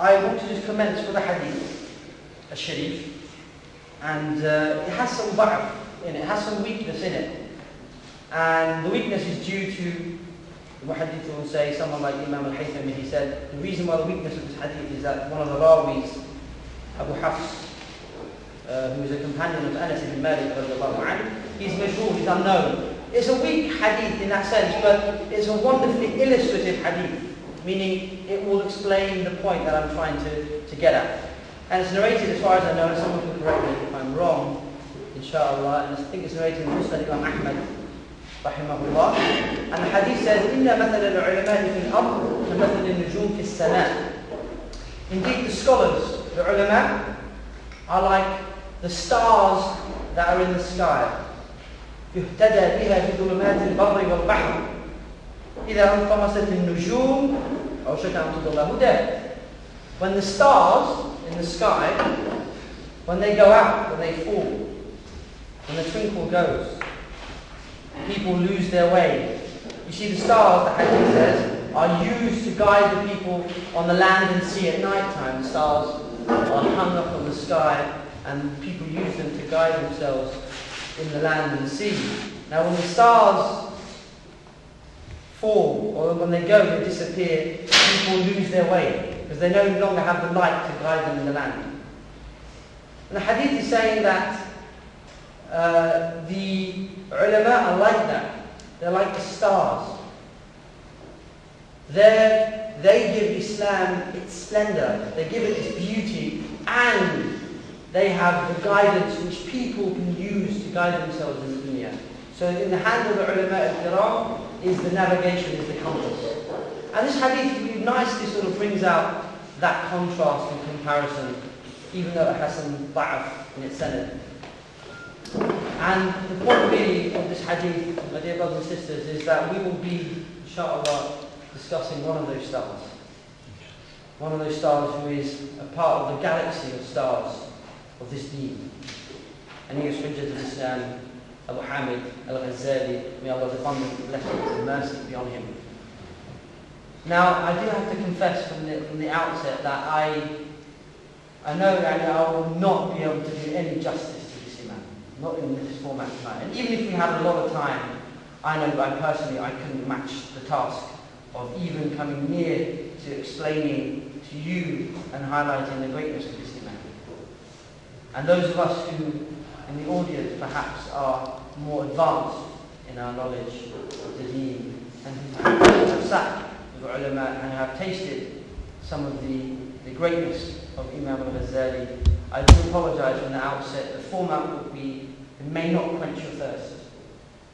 I want to just commence with a hadith, a sharif, and uh, it has some ba'af in it, it has some weakness in it. And the weakness is due to, the muhaddith will say, someone like Imam al-Haythami, he said, the reason why the weakness of this hadith is that one of the rawis, Abu Hafs, uh, who is a companion of Anas ibn Malik, he's majhul, he's unknown. It's a weak hadith in that sense, but it's a wonderfully illustrative hadith, meaning it will explain the point that I'm trying to, to get at. And it's narrated, as far as I know, and someone can correct me if I'm wrong, inshallah, and I think it's narrated in Musnad Imam Ahmad, rahimahullah. And the hadith says, إِنَّ مَثَلَ الْعُلَمَاءِ فِي الْأَرْضِ كَمَثَلِ النُّجُومِ فِي السَّمَاءِ Indeed, the scholars, the ulama, are like the stars that are in the sky. يهتدى بها في ظلمات البر والبحر إذا انطمست النجوم to the When the stars in the sky, when they go out, when they fall, when the twinkle goes, people lose their way. You see, the stars, the Hadith says, are used to guide the people on the land and sea at night time. The stars are hung up on the sky and people use them to guide themselves in the land and sea. Now when the stars fall, or when they go, they disappear, people lose their way, because they no longer have the light to guide them in the land. And the hadith is saying that uh, the ulama are like that. They're like the stars. They're, they give Islam its splendor, they give it its beauty, and they have the guidance which people can use to guide themselves. So in the hand of the ulama al-kiram is the navigation, is the compass. And this hadith nicely sort of brings out that contrast and comparison, even though it has some ba'af in its sanad. And the point really of this hadith, my dear brothers and sisters, is that we will be, inshallah, discussing one of those stars. One of those stars who is a part of the galaxy of stars of this deen. And he is Hujjat al-Islam, Abu Hamid al-Ghazali, may Allah's abundant blessings and mercy be on him. Now, I do have to confess from the, from the outset that I, I know that I will not be able to do any justice to this Imam, not in this format tonight. And even if we had a lot of time, I know I personally I couldn't match the task of even coming near to explaining to you and highlighting the greatness of this Imam. And those of us who, in the audience, perhaps are more advanced in our knowledge of the deen and have sat with ulama and have tasted some of the, the greatness of Imam al-Ghazali, I do apologize from the outset. The format will be, may not quench your thirst.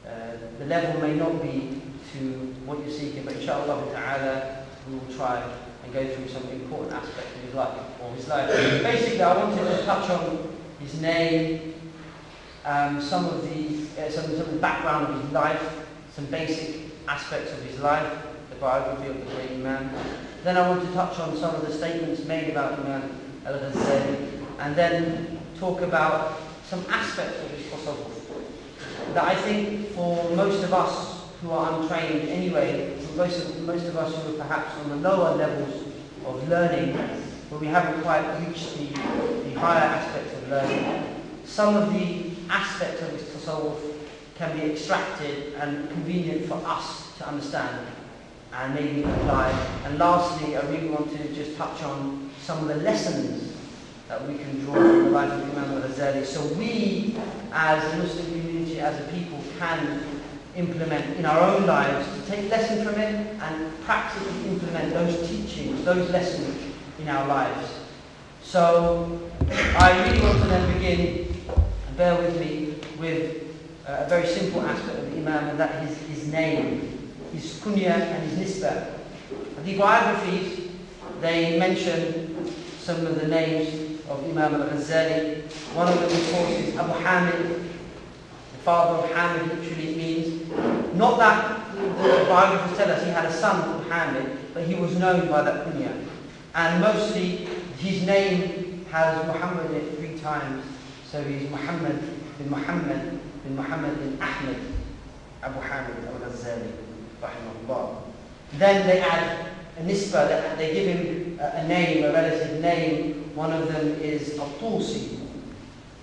Uh, the level may not be to what you're seeking, but inshallah ta'ala, we will try and go through some important aspects of his life. Or his life. Basically, I wanted to touch on his name, um, some of the uh, some, some of the background of his life, some basic aspects of his life, the biography of the great man. Then I want to touch on some of the statements made about Imam al-Ghazali, and then talk about some aspects of his tasawwuf that I think for most of us who are untrained anyway, most of, most of us who are perhaps on the lower levels of learning, where we haven't quite reached the, the higher aspects of learning, some of the aspects of his tasawwuf can be extracted and convenient for us to understand and maybe apply. And lastly, I really want to just touch on some of the lessons that we can draw from the life of Imam al-Ghazali so we as a Muslim community, as a people can implement in our own lives, to take lesson from it and practically implement those teachings, those lessons in our lives. So I really want to then begin, bear with me, with uh, a very simple aspect of the Imam and that is his name, his kunya and his nisbah. The biographies, they mention some of the names of Imam al-Ghazali. One of them, of course, is Abu Hamid, the father of Hamid, literally means, not that the biographers tell us he had a son called Hamid, but he was known by that kunya. And mostly, his name has Muhammad in it three times. So he's Muhammad bin Muhammad bin Muhammad bin Ahmed Abu Hamid al-Ghazali, rahimahullah. Then they add a nisba, that they give him a, name, a relative name. One of them is Al-Tusi.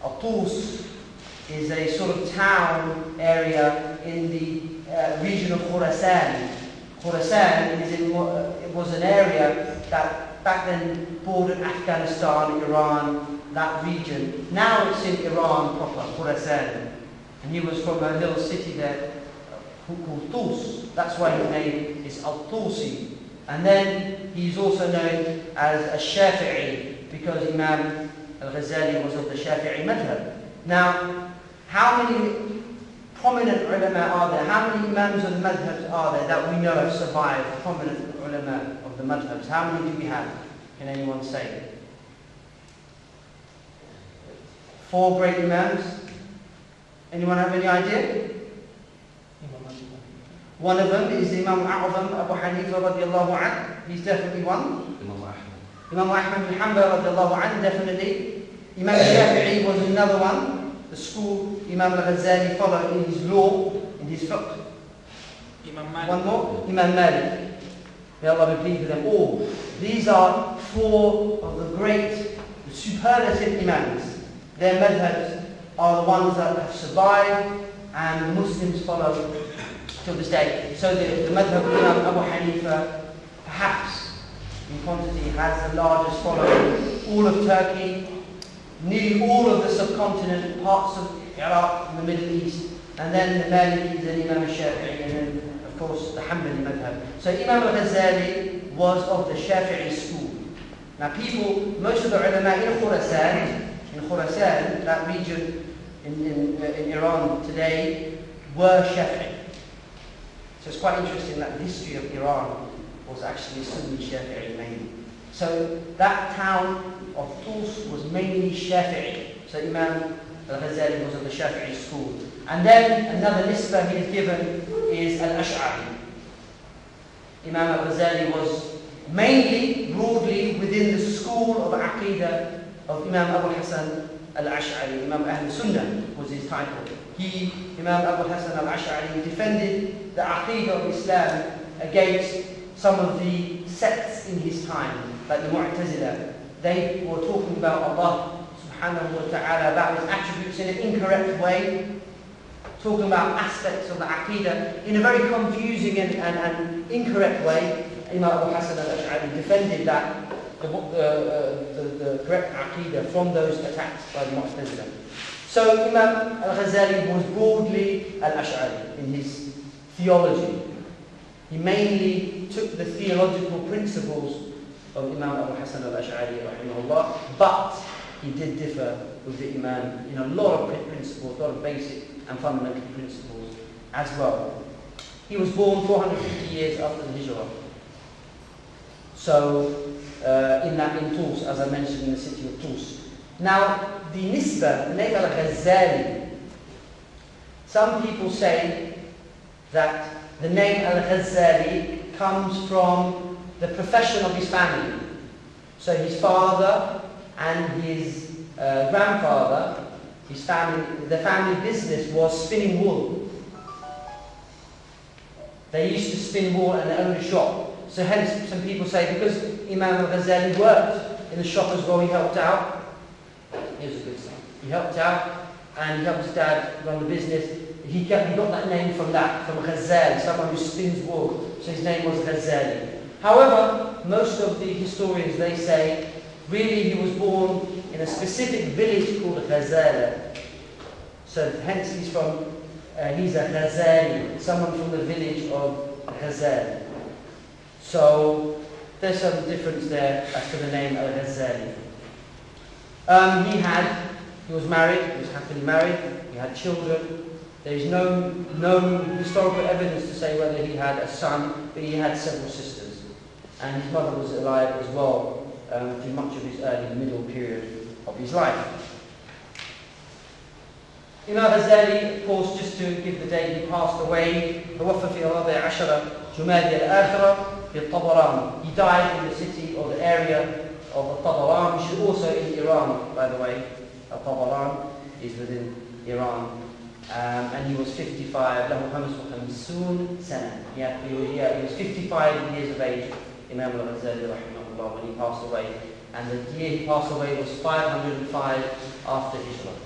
Al-Tus is a sort of town area in the uh, region of Khurasan. Khurasan is in, it was an area that back then bordered Afghanistan, Iran, that region. Now it's in Iran proper, Khurasan. And he was from a little city there called Tus. That's why his name is Al-Tusi. And then he's also known as a Shafi'i because Imam Al-Ghazali was of the Shafi'i madhab. Now, how many prominent ulama are there? How many imams of the madhabs are there that we know have survived, prominent ulama of the madhabs? How many do we have? Can anyone say? Four great imams. Anyone have any idea? One of them is Imam A'zam Abu Hanifa radiallahu anh. He's definitely one. Imam Ahmad. Imam Ahmad bin Hanbal radiallahu anh, definitely. Imam Shafi'i was another one. The school Imam al-Ghazali followed in his law, in his fiqh. Imam Malik. One more, Imam Malik. May Allah be pleased with them all. These are four of the great, the superlative Imams. Their madhabs are the ones that have survived and the Muslims follow till this day. So the, the madhab of Imam Abu Hanifa, perhaps in quantity, has the largest following. All of Turkey, nearly all of the subcontinent, parts of Iraq and the Middle East, and then the Malikis and Imam Shafi'i, and then, of course, the Hanbali madhab. So Imam al-Ghazali was of the Shafi'i school. Now people, most of the ulama in Khurasan, in Khurasan, that region in, in, uh, in Iran today, were Shafi'i. So it's quite interesting that the history of Iran was actually Sunni Shafi'i mainly. So that town of Tus was mainly Shafi'i. So Imam al-Ghazali was of the Shafi'i school. And then another nisbah he is given is al-Ash'ari. Imam al-Ghazali was mainly, broadly, within the school of Aqidah of Imam Abu Hassan al-Ash'ari. Imam Ahl Sunnah was his title. He, Imam Abu Hassan al-Ash'ari, defended the Aqidah of Islam against some of the sects in his time, like the Mu'tazila. They were talking about Allah subhanahu wa ta'ala, about his attributes in an incorrect way, talking about aspects of the Aqidah in a very confusing and, and, and incorrect way. Imam Abu Hassan al-Ash'ari defended that, the, uh, the, the correct Aqidah from those attacks by the Mu'tazila. So Imam al-Ghazali was broadly al-Ash'ari in his theology. He mainly took the theological principles of Imam Abu Hassan al-Ash'ari rahimahullah, but he did differ with the Imam in a lot of principles, a lot of basic and fundamental principles as well. He was born 450 years after the Hijrah. So, uh, in in as I mentioned, in the city of Tus. Now, the nisbah, the name al-Ghazali, some people say that the name al-Ghazali comes from the profession of his family. So his father and his uh, grandfather, his family, the family business was spinning wool. They used to spin wool and owned a shop. So hence some people say because Imam al-Ghazali worked in the shop as well, he helped out. He was a good son. He helped out and he helped his dad run the business. He got, he got that name from that, from Ghazali, someone who spins wool. So his name was Ghazali. However, most of the historians, they say, really he was born in a specific village called Ghazala. So hence he's from, uh, he's a Ghazali, someone from the village of Ghazal. So there's some difference there as to the name Al-Ghazali. Um, he had, he was married, he was happily married, he had children. There is no, no historical evidence to say whether he had a son, but he had several sisters. And his mother was alive as well um, through much of his early middle period of his life. Imam Ghazali, of course, just to give the day he passed away, توفى في الرابع عشر جمادي الآخرة in Tabaran. He died in the city or the area of Tabaran, which is also in Iran, by the way. Uh, Tabaran is within Iran. Um, and he was 55. He, had, he was 55 years of age, Imam al-Ghazali, when he passed away. And the year he passed away was 505 after Hijrah.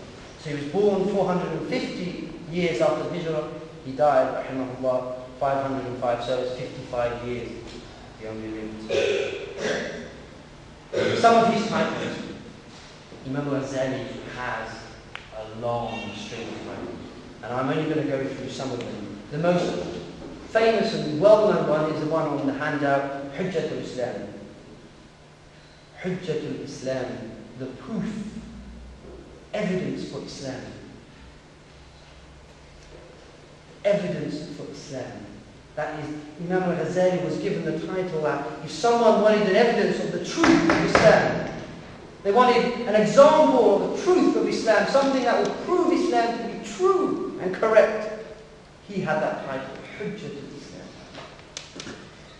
So he was born 450 years after Hijrah. He died, rahimahullah, 505, so it's 55 years he only. Some of his titles, Imam al-Ghazali has a long string of titles. And I'm only going to go through some of them. The most famous and well-known one is the one on the handout, Hujjatul Islam. Hujjatul Islam, the proof, evidence for Islam. Evidence for Islam. That is, Imam al-Ghazali was given the title that if someone wanted an evidence of the truth of Islam, they wanted an example of the truth of Islam, something that would prove Islam to be true and correct, he had that title, Hujjatul Islam.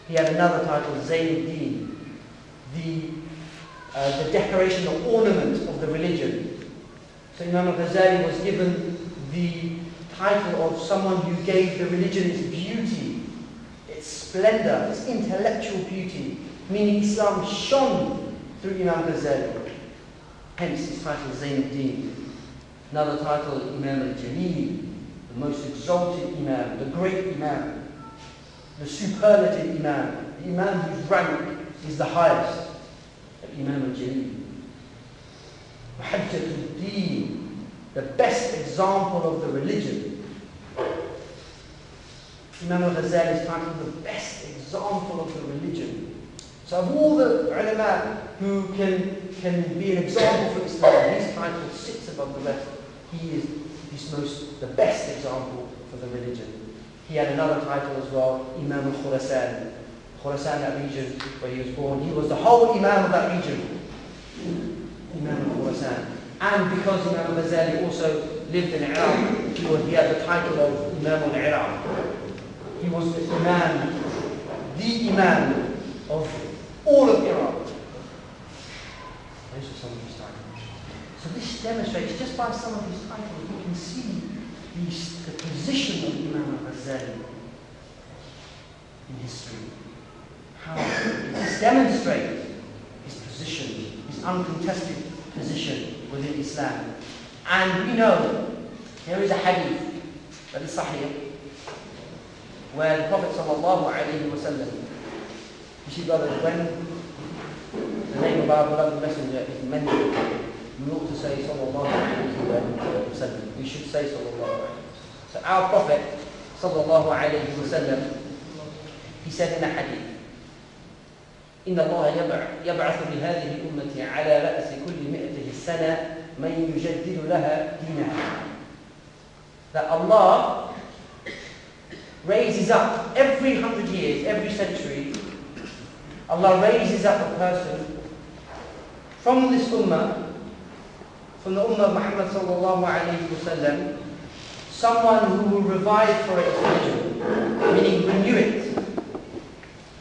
He had another title, Zainuddin, the uh, the decoration, or ornament of the religion. So Imam al-Ghazali was given the title of someone who gave the religion its beauty, splendor, its intellectual beauty, meaning Islam shone through Imam Ghazali. Hence his title Zainuddin. Another title, Imam al-Jalili, the most exalted Imam, the great Imam, the superlative Imam, the Imam whose rank is the highest. Imam al-Jalil. Muhajjatul Deen, the best example of the religion. Imam al-Ghazali is titled the best example of the religion. So of all the ulama who can, can be an example for Islam, his title sits above the rest. He is his most, the best example for the religion. He had another title as well, Imam al-Khurasan, Khorasan, that region where he was born. He was the whole Imam of that region. Imam of Khorasan. And because Imam al-Ghazali also lived in Iraq, he had the title of Imam al-Iraq. He was the Imam, the Imam of all of Iraq. Those are some of his titles. So this demonstrates, just by some of his titles, you can see the, the position of Imam al-Ghazali in history how this demonstrates his position, his uncontested position within Islam. And we know there is a hadith that is sahih والبروفيت صلى الله عليه وسلم. مش باب الفن غير باب لا المسجد اذ من you to صلى الله عليه وسلم. you should say صلى الله عليه وسلم. so our prophet صلى الله عليه وسلم he said in a hadith إن الله يبعث بهذه الأمة على رأس كل مئته السنة من يجدد لها دينها. That Allah raises up every hundred years, every century, Allah raises up a person from this ummah, from the ummah of Muhammad sallallahu alayhi wa sallam, someone who will revive for its religion, meaning renew it,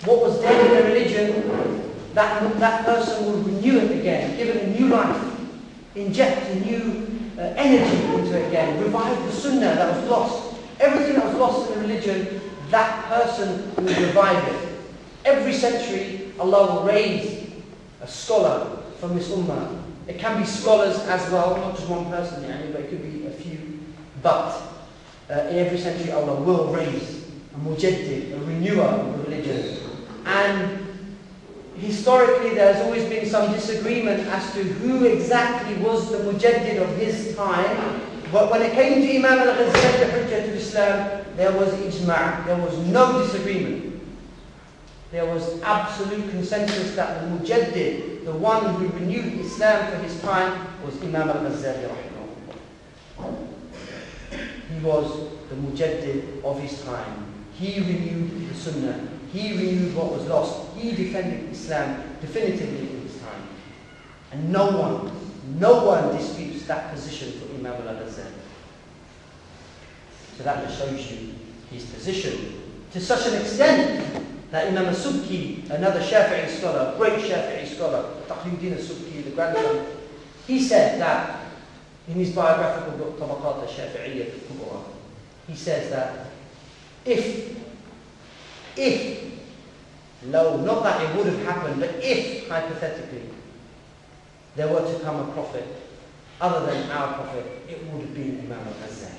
what was dead in the religion, that, that person will renew it again, give it a new life, inject a new uh, energy into it again, revive the sunnah that was lost. Everything that was lost in the religion, that person will revive it. Every century, Allah will raise a scholar from this ummah. It can be scholars as well, not just one person, but it could be a few. But uh, in every century, Allah will raise a mujaddid, a renewer of the religion. And historically there's always been some disagreement as to who exactly was the mujaddid of his time. But when it came to Imam al-Ghazali, the Hujjatul Islam, there was ijma', there was no disagreement. There was absolute consensus that the mujaddid, the one who renewed Islam for his time, was Imam al-Ghazali He was the mujaddid of his time. He renewed the sunnah. He renewed what was lost. He defended Islam definitively in his time. And no one, no one disputes that position for Imam al-Ghazali. So that just shows you his position to such an extent that Imam al-Subki, another Shafi'i scholar, great Shafi'i scholar, Taqiyuddin al-Subki, the grandson, he said that in his biographical book, Tabaqat al-Shafi'iyyah al-Kubra, he says that if if No, not that it would have happened, but if, hypothetically, there were to come a prophet other than our prophet, it would have been Imam al-Ghazali.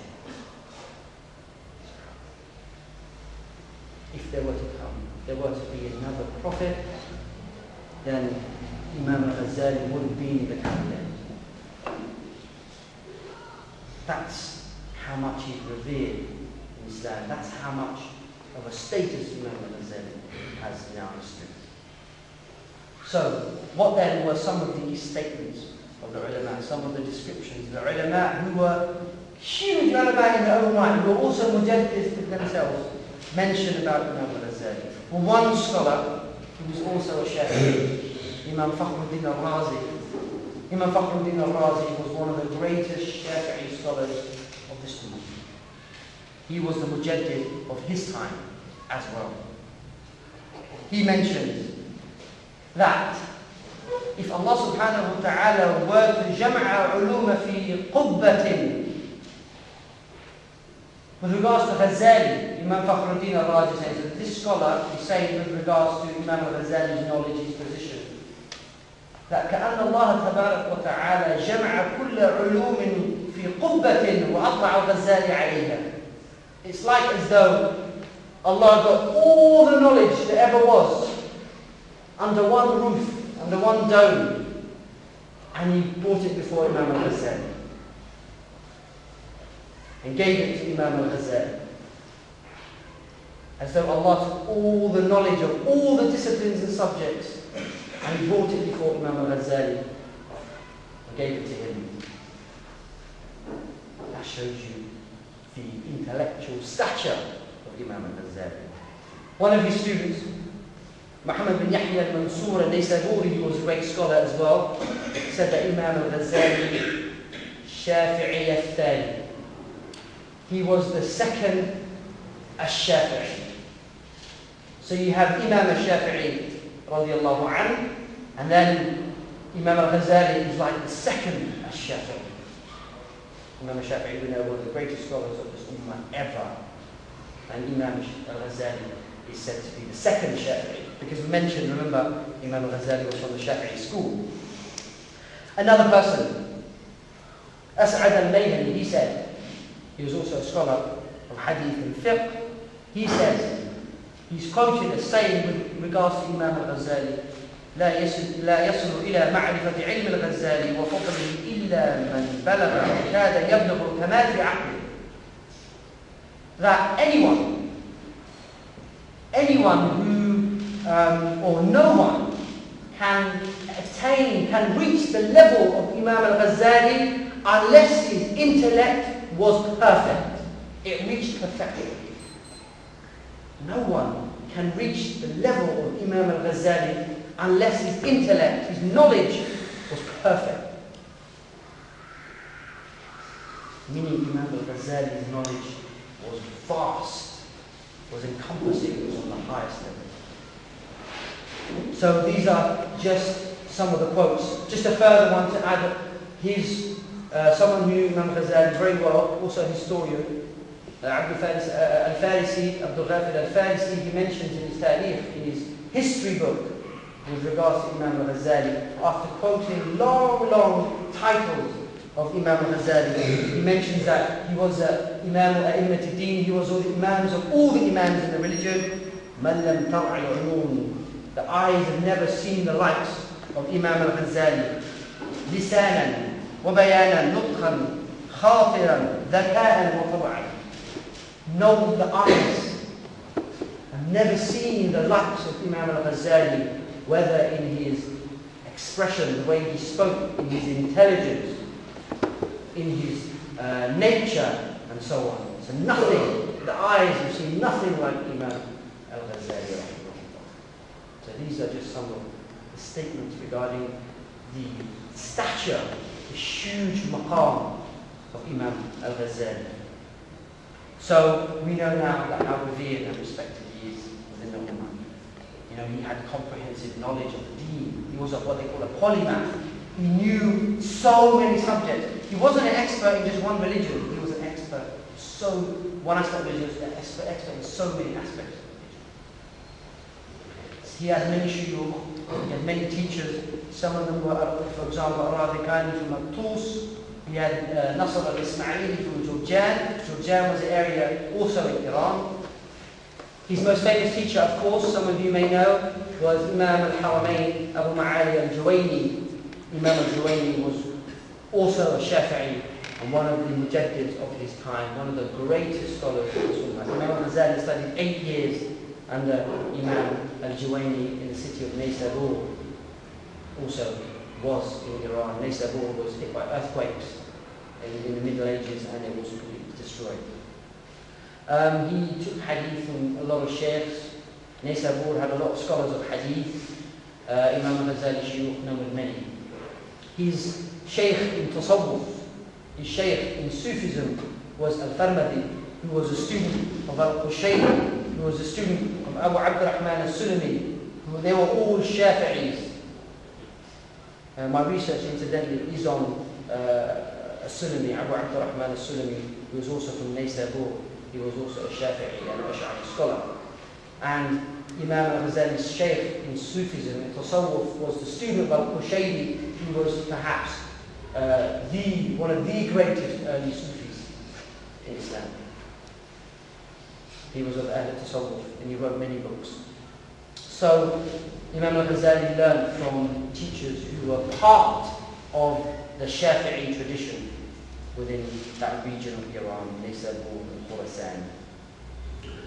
If there were to come, there were to be another prophet, then Imam al-Ghazali would have been the candidate. That's how much he's revered in Islam. That's how much of a status Imam al-Ghazali has history. So, what then were some of these statements of the ulama, some of the descriptions, of the ulama who were huge ulama in their own right, who were also mujaddis themselves, mentioned about Imam al-Ghazali. Well, one scholar, who was also a Shafi'i, Imam Fakhruddin al-Razi. Imam Fakhruddin al-Razi was one of the greatest Shafi'i scholars of this ummah. He was the mujaddid of his time as well. He mentions that if Allah subhanahu wa ta'ala were to jam'a uluma fi qubbatin with regards to Ghazali, Imam Fakhruddin al-Razi says that this scholar is saying with regards to Imam Ghazali's knowledge, his position, that كأن الله تبارك وتعالى جمع كل علوم في قبة وأطلع غزالي عليها. It's like as though Allah got all the knowledge that ever was under one roof, under one dome, and he brought it before Imam al-Ghazali and gave it to Imam al-Ghazali. As though Allah took all the knowledge of all the disciplines and subjects and he brought it before Imam al-Ghazali and gave it to him. That shows you the intellectual stature of Imam al-Ghazali. One of his students, Muhammad bin Yahya al-Mansur al-Naysaburi, who oh, was a great scholar as well, said that Imam al-Ghazali Shafi'i al-Thani. He was the second al-Shafi'i. So you have Imam al-Shafi'i radiallahu anhu, and then Imam al-Ghazali is like the second al-Shafi'i. Imam al-Shafi'i, we know, one of the greatest scholars of this ummah ever. And Imam al-Ghazali is said to be the second Shafi'i. Because we mentioned, remember, Imam al-Ghazali was from the Shafi'i school. Another person, As'ad al-Mayhani, he said, he was also a scholar of hadith and fiqh, he says, he's quoted as saying with regards to Imam al-Ghazali, لا يصل, لا يصل إلى معرفة علم الغزالي وفضله إلا من بلغ وكاد يبلغ كمال عقله. That anyone, anyone who, um, or no one, can attain, can reach the level of Imam al-Ghazali unless his intellect was perfect. It reached perfection. No one can reach the level of Imam al-Ghazali unless his intellect, his knowledge was perfect. Meaning Imam al-Ghazali's knowledge was vast, was encompassing, was on the highest level. So these are just some of the quotes. Just a further one to add, his, uh, someone who knew Imam Ghazali very well, also a historian, uh, Al-Farisi, Abdul Ghafir Al-Farisi, he mentions in his tarikh, in his history book, with regards to Imam al-Ghazali, after quoting long, long titles of Imam al-Ghazali, he mentions that he was uh, Imam al-A'immat al-Din, he was all the Imams of all the Imams in the religion, من لم ترع The eyes have never seen the likes of Imam al-Ghazali. لسانا وبيانا نطقا خاطرا ذكاء وطبعا Know the eyes. I've never seen the likes of Imam al-Ghazali whether in his expression, the way he spoke, in his intelligence, in his uh, nature, and so on. So nothing, the eyes have seen nothing like Imam al-Ghazali. So these are just some of the statements regarding the stature, the huge maqam of Imam al-Ghazali. So we know now that how revered and respected he is within the Ummah. You know, he had comprehensive knowledge of the deen. He was a, what they call a polymath. He knew so many subjects. He wasn't an expert in just one religion. He was an expert so one aspect of religion, an expert, expert in so many aspects. He had many shuyukh, he had many teachers. Some of them were, for example, Aradikani from Al-Tus. He had uh, Nasr al-Ismaili from Jurjan. Jurjan was an area also in Iran. His most famous teacher, of course, some of you may know, was Imam al-Haramain Abu Ma'ali al-Juwayni. Imam al-Juwayni was also a Shafi'i and one of the mujaddids of his time, one of the greatest scholars of. Imam al-Ghazali studied eight years under Imam al-Juwayni in the city of Naysabur. Also was in Iran. Naysabur was hit by earthquakes in, the Middle Ages and it was destroyed. Um, he took hadith from a lot of sheikhs. Naysabur had a lot of scholars of hadith. Uh, Imam al-Ghazali shuyukh with many. His sheikh in Tasawwuf, his sheikh in Sufism was Al-Farmadi, who was a student of Al-Qushayri, who was a student of Abu Abdurrahman al-Sulami, they were all Shafi'is. Uh, my research, incidentally, is on uh, al-Sulami, Abu Abdurrahman al-Sulami, who was also from Naysabur. He was also a Shafi'i and Ash'ari scholar. And Imam al-Ghazali's sheikh in Sufism, in Tasawwuf, was the student of al-Qushayri, who was perhaps uh, the, one of the greatest early Sufis in Islam. He was of Ahl Tasawwuf and he wrote many books. So Imam al-Ghazali learned from teachers who were part of the Shafi'i tradition within that region of Iran, Nisabur and Khorasan.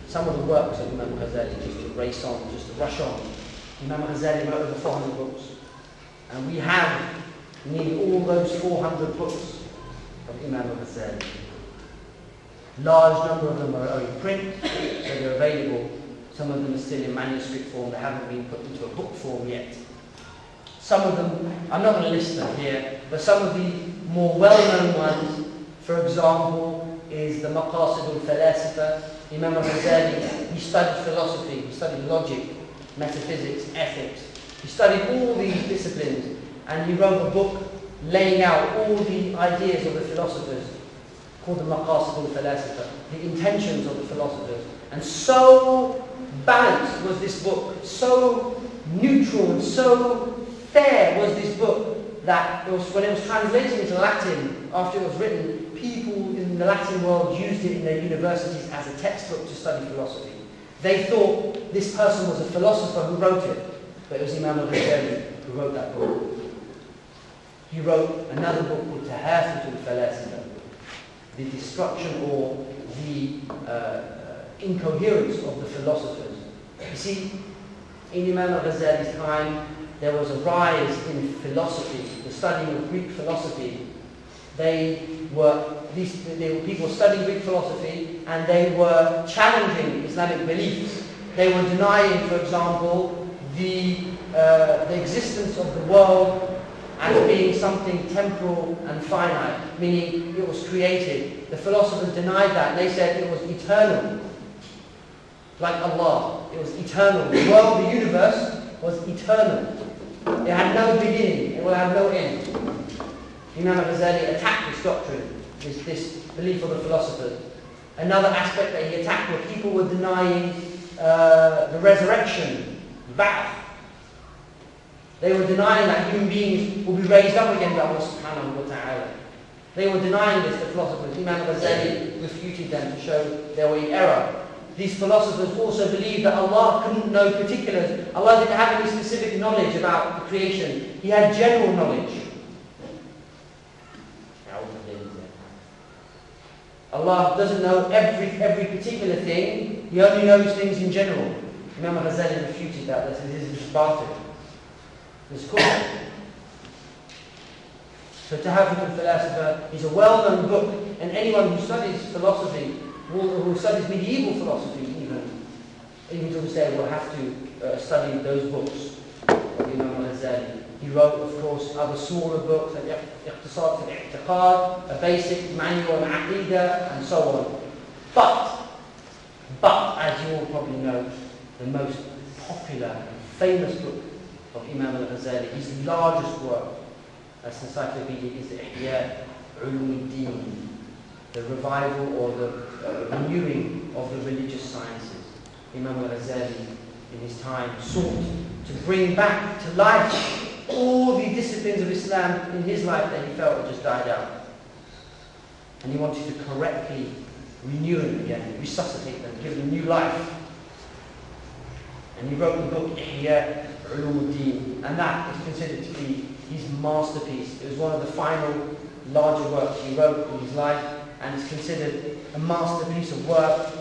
Some of the works of Imam Ghazali, just to race on, just to rush on. Imam Ghazali wrote over 400 books. And we have nearly all those 400 books of Imam Ghazali. Large number of them are in print, so they're available. Some of them are still in manuscript form, they haven't been put into a book form yet. Some of them, I'm not going to list them here, but some of the more well-known ones, for example, is the Maqasid al-Falasifa. Imam al-Ghazali, he studied philosophy, he studied logic, metaphysics, ethics. He studied all these disciplines and he wrote a book laying out all the ideas of the philosophers the Maqasid al-Falasifa, the intentions of the philosophers. And so balanced was this book, so neutral and so fair was this book that it was, when it was translated into Latin after it was written, people in the Latin world used it in their universities as a textbook to study philosophy. They thought this person was a philosopher who wrote it, but it was Imam al-Ghazali who wrote that book. He wrote another book called Tahafut al-Falasifa, the destruction or the uh, incoherence of the philosophers. You see, in Imam al-Ghazali's time, there was a rise in philosophy, the studying of Greek philosophy. They were, these, they were people studying Greek philosophy and they were challenging Islamic beliefs. They were denying, for example, the, uh, the existence of the world as being something temporal and finite, meaning it was created. The philosophers denied that. They said it was eternal, like Allah. It was eternal. The world, the universe, was eternal. It had no beginning. It will have no end. Imam al-Ghazali attacked this doctrine, this, this belief of the philosophers. Another aspect that he attacked were people were denying uh, the resurrection, Ba'ath. They were denying that human beings will be raised up again by Allah subhanahu wa ta'ala. They were denying this, the philosophers. Imam Ghazali refuted them to show they were in error. These philosophers also believed that Allah couldn't know particulars. Allah didn't have any specific knowledge about the creation. He had general knowledge. Allah doesn't know every, every particular thing. He only knows things in general. Imam Ghazali refuted that. That is his cool. So Tahafut al-Falasifa is a well-known book, and anyone who studies philosophy, who studies medieval philosophy even, even to this day will have to uh, study those books. He wrote, of course, other smaller books, like Iqtisad al-I'tiqad, a basic manual on Aqidah, and so on. But, but, as you all probably know, the most popular and famous book of Imam al-Ghazali, his largest work as encyclopedia is the Ihya Ulumuddin, the revival or the uh, renewing of the religious sciences. Imam al-Ghazali in his time sought to bring back to life all the disciplines of Islam in his life that he felt had just died out. And he wanted to correctly renew them again, resuscitate them, give them new life. And he wrote the book Ihya Ulumuddin, and that is considered to be his masterpiece. It was one of the final larger works he wrote in his life, and it's considered a masterpiece of work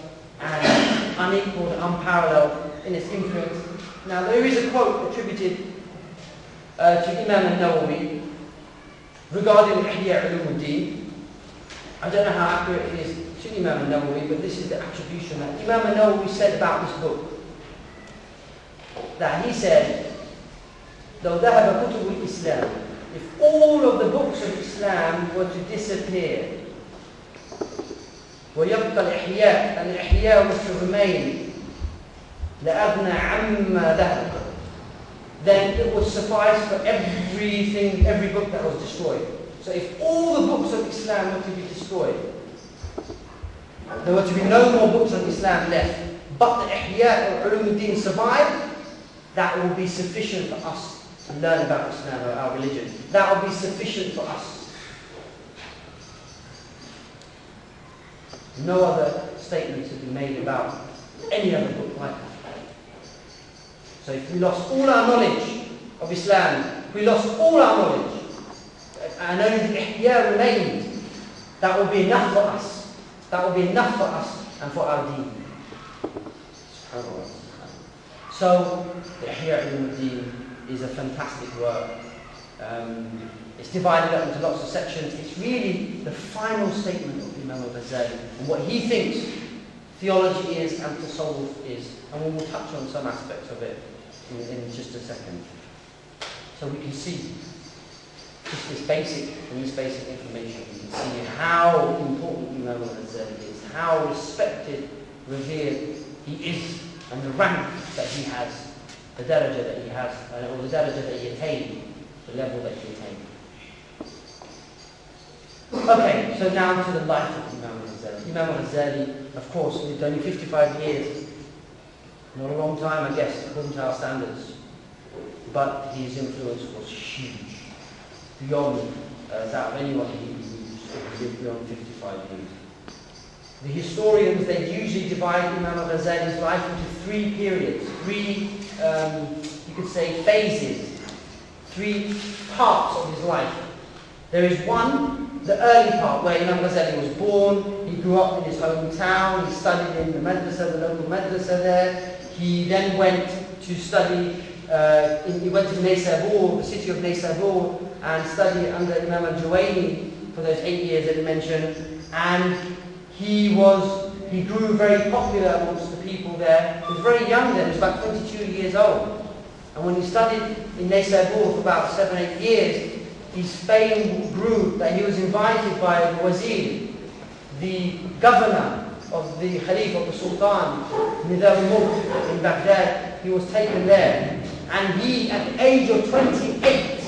and unequaled, unparalleled in its influence. Now, there is a quote attributed uh, to Imam al-Nawawi regarding Ihya Ulumuddin. I don't know how accurate it is to Imam al-Nawawi, but this is the attribution that Imam al-Nawawi said about this book That he said, لو ذهب كتب الإسلام if all of the books of Islam were to disappear ويبقى الإحياء and الإحياء was to remain لأبنى عما ذهب then it would suffice for everything, every book that was destroyed. So if all the books of Islam were to be destroyed, there were to be no more books of Islam left, but the Ihya or Ulumuddin survived, that will be sufficient for us to learn about Islam, or our religion. That will be sufficient for us. No other statements have been made about any other book like that. So if we lost all our knowledge of Islam, if we lost all our knowledge, and only the ihya remained, that will be enough for us. That will be enough for us and for our deen. So, the Ihya al-Deen is a fantastic work. Um, it's divided up into lots of sections. It's really the final statement of Imam al-Ghazali and what he thinks theology is and tasawwuf is. And we will touch on some aspects of it in, in just a second. So we can see just this basic, from this basic information, we can see how important Imam al-Ghazali is, how respected, revered he is, and the rank that he has, the daraja that he has, or the daraja that he attained, the level that he attained. Okay, so now to the life of Imam al-Ghazali. Imam al-Ghazali, of course, lived only 55 years. Not a long time, I guess, according to our standards. But his influence was huge, beyond uh, that of anyone who lived beyond 55 years. The historians, they usually divide Imam al-Ghazali's life into three periods, three, um, you could say, phases, three parts of his life. There is one, the early part, where Imam Ghazali was born, he grew up in his hometown, he studied in the madrasa, the local madrasa there, he then went to study, uh, in, he went to Naysabur, the city of Naysabur, and studied under Imam al-Juwayni for those eight years that he mentioned, and he was, he grew very popular amongst the people there. He was very young then, he was about 22 years old. And when he studied in Naysabur for about seven, eight years, his fame grew that he was invited by the wazir, the governor of the Khalif of the Sultan, Nizam Mulk in Baghdad. He was taken there. And he, at the age of 28,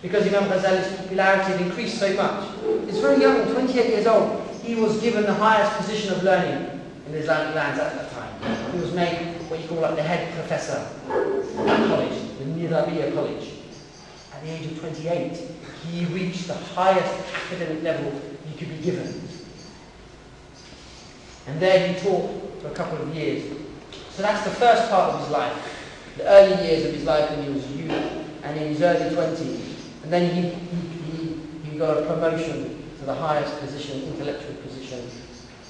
because Imam Ghazali's popularity had increased so much, he's very young, 28 years old, he was given the highest position of learning in the Islamic lands at that time. He was made what you call like the head professor at college, the Nizamiya College. At the age of 28, he reached the highest academic level he could be given. And there he taught for a couple of years. So that's the first part of his life, the early years of his life when he was youth and in his early 20s. And then he, he, he, got a promotion to the highest position, intellectual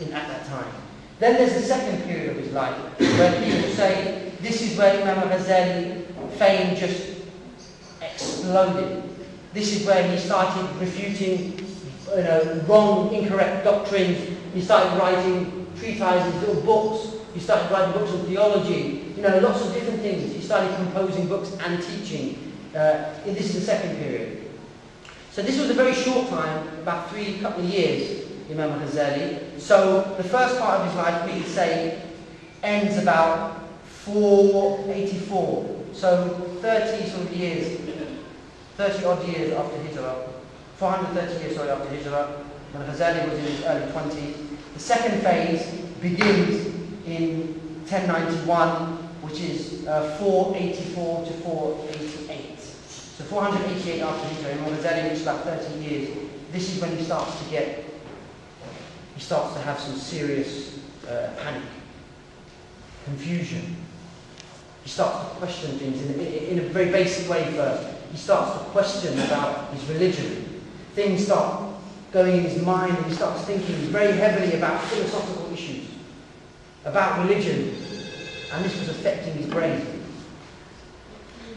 in, at that time. Then there's the second period of his life where people say this is where Imam Ghazali fame just exploded. This is where he started refuting you know, wrong, incorrect doctrines. He started writing treatises, little books. He started writing books on theology. You know, lots of different things. He started composing books and teaching. Uh, this is the second period. So this was a very short time, about three couple of years, Imam Ghazali. So the first part of his life, we could say, ends about 484. So 30 sort of years, 30 odd years after Hijrah. 430 years sorry, after Hijrah, when Ghazali was in his early 20s. The second phase begins in 1091 which is uh, 484 to 488. So 488 after Hijrah, Imam Ghazali, is about 30 years, this is when he starts to get, he starts to have some serious uh, panic, confusion. He starts to question things in, in, in a very basic way first. He starts to question about his religion. Things start going in his mind and he starts thinking very heavily about philosophical issues, about religion, and this was affecting his brain.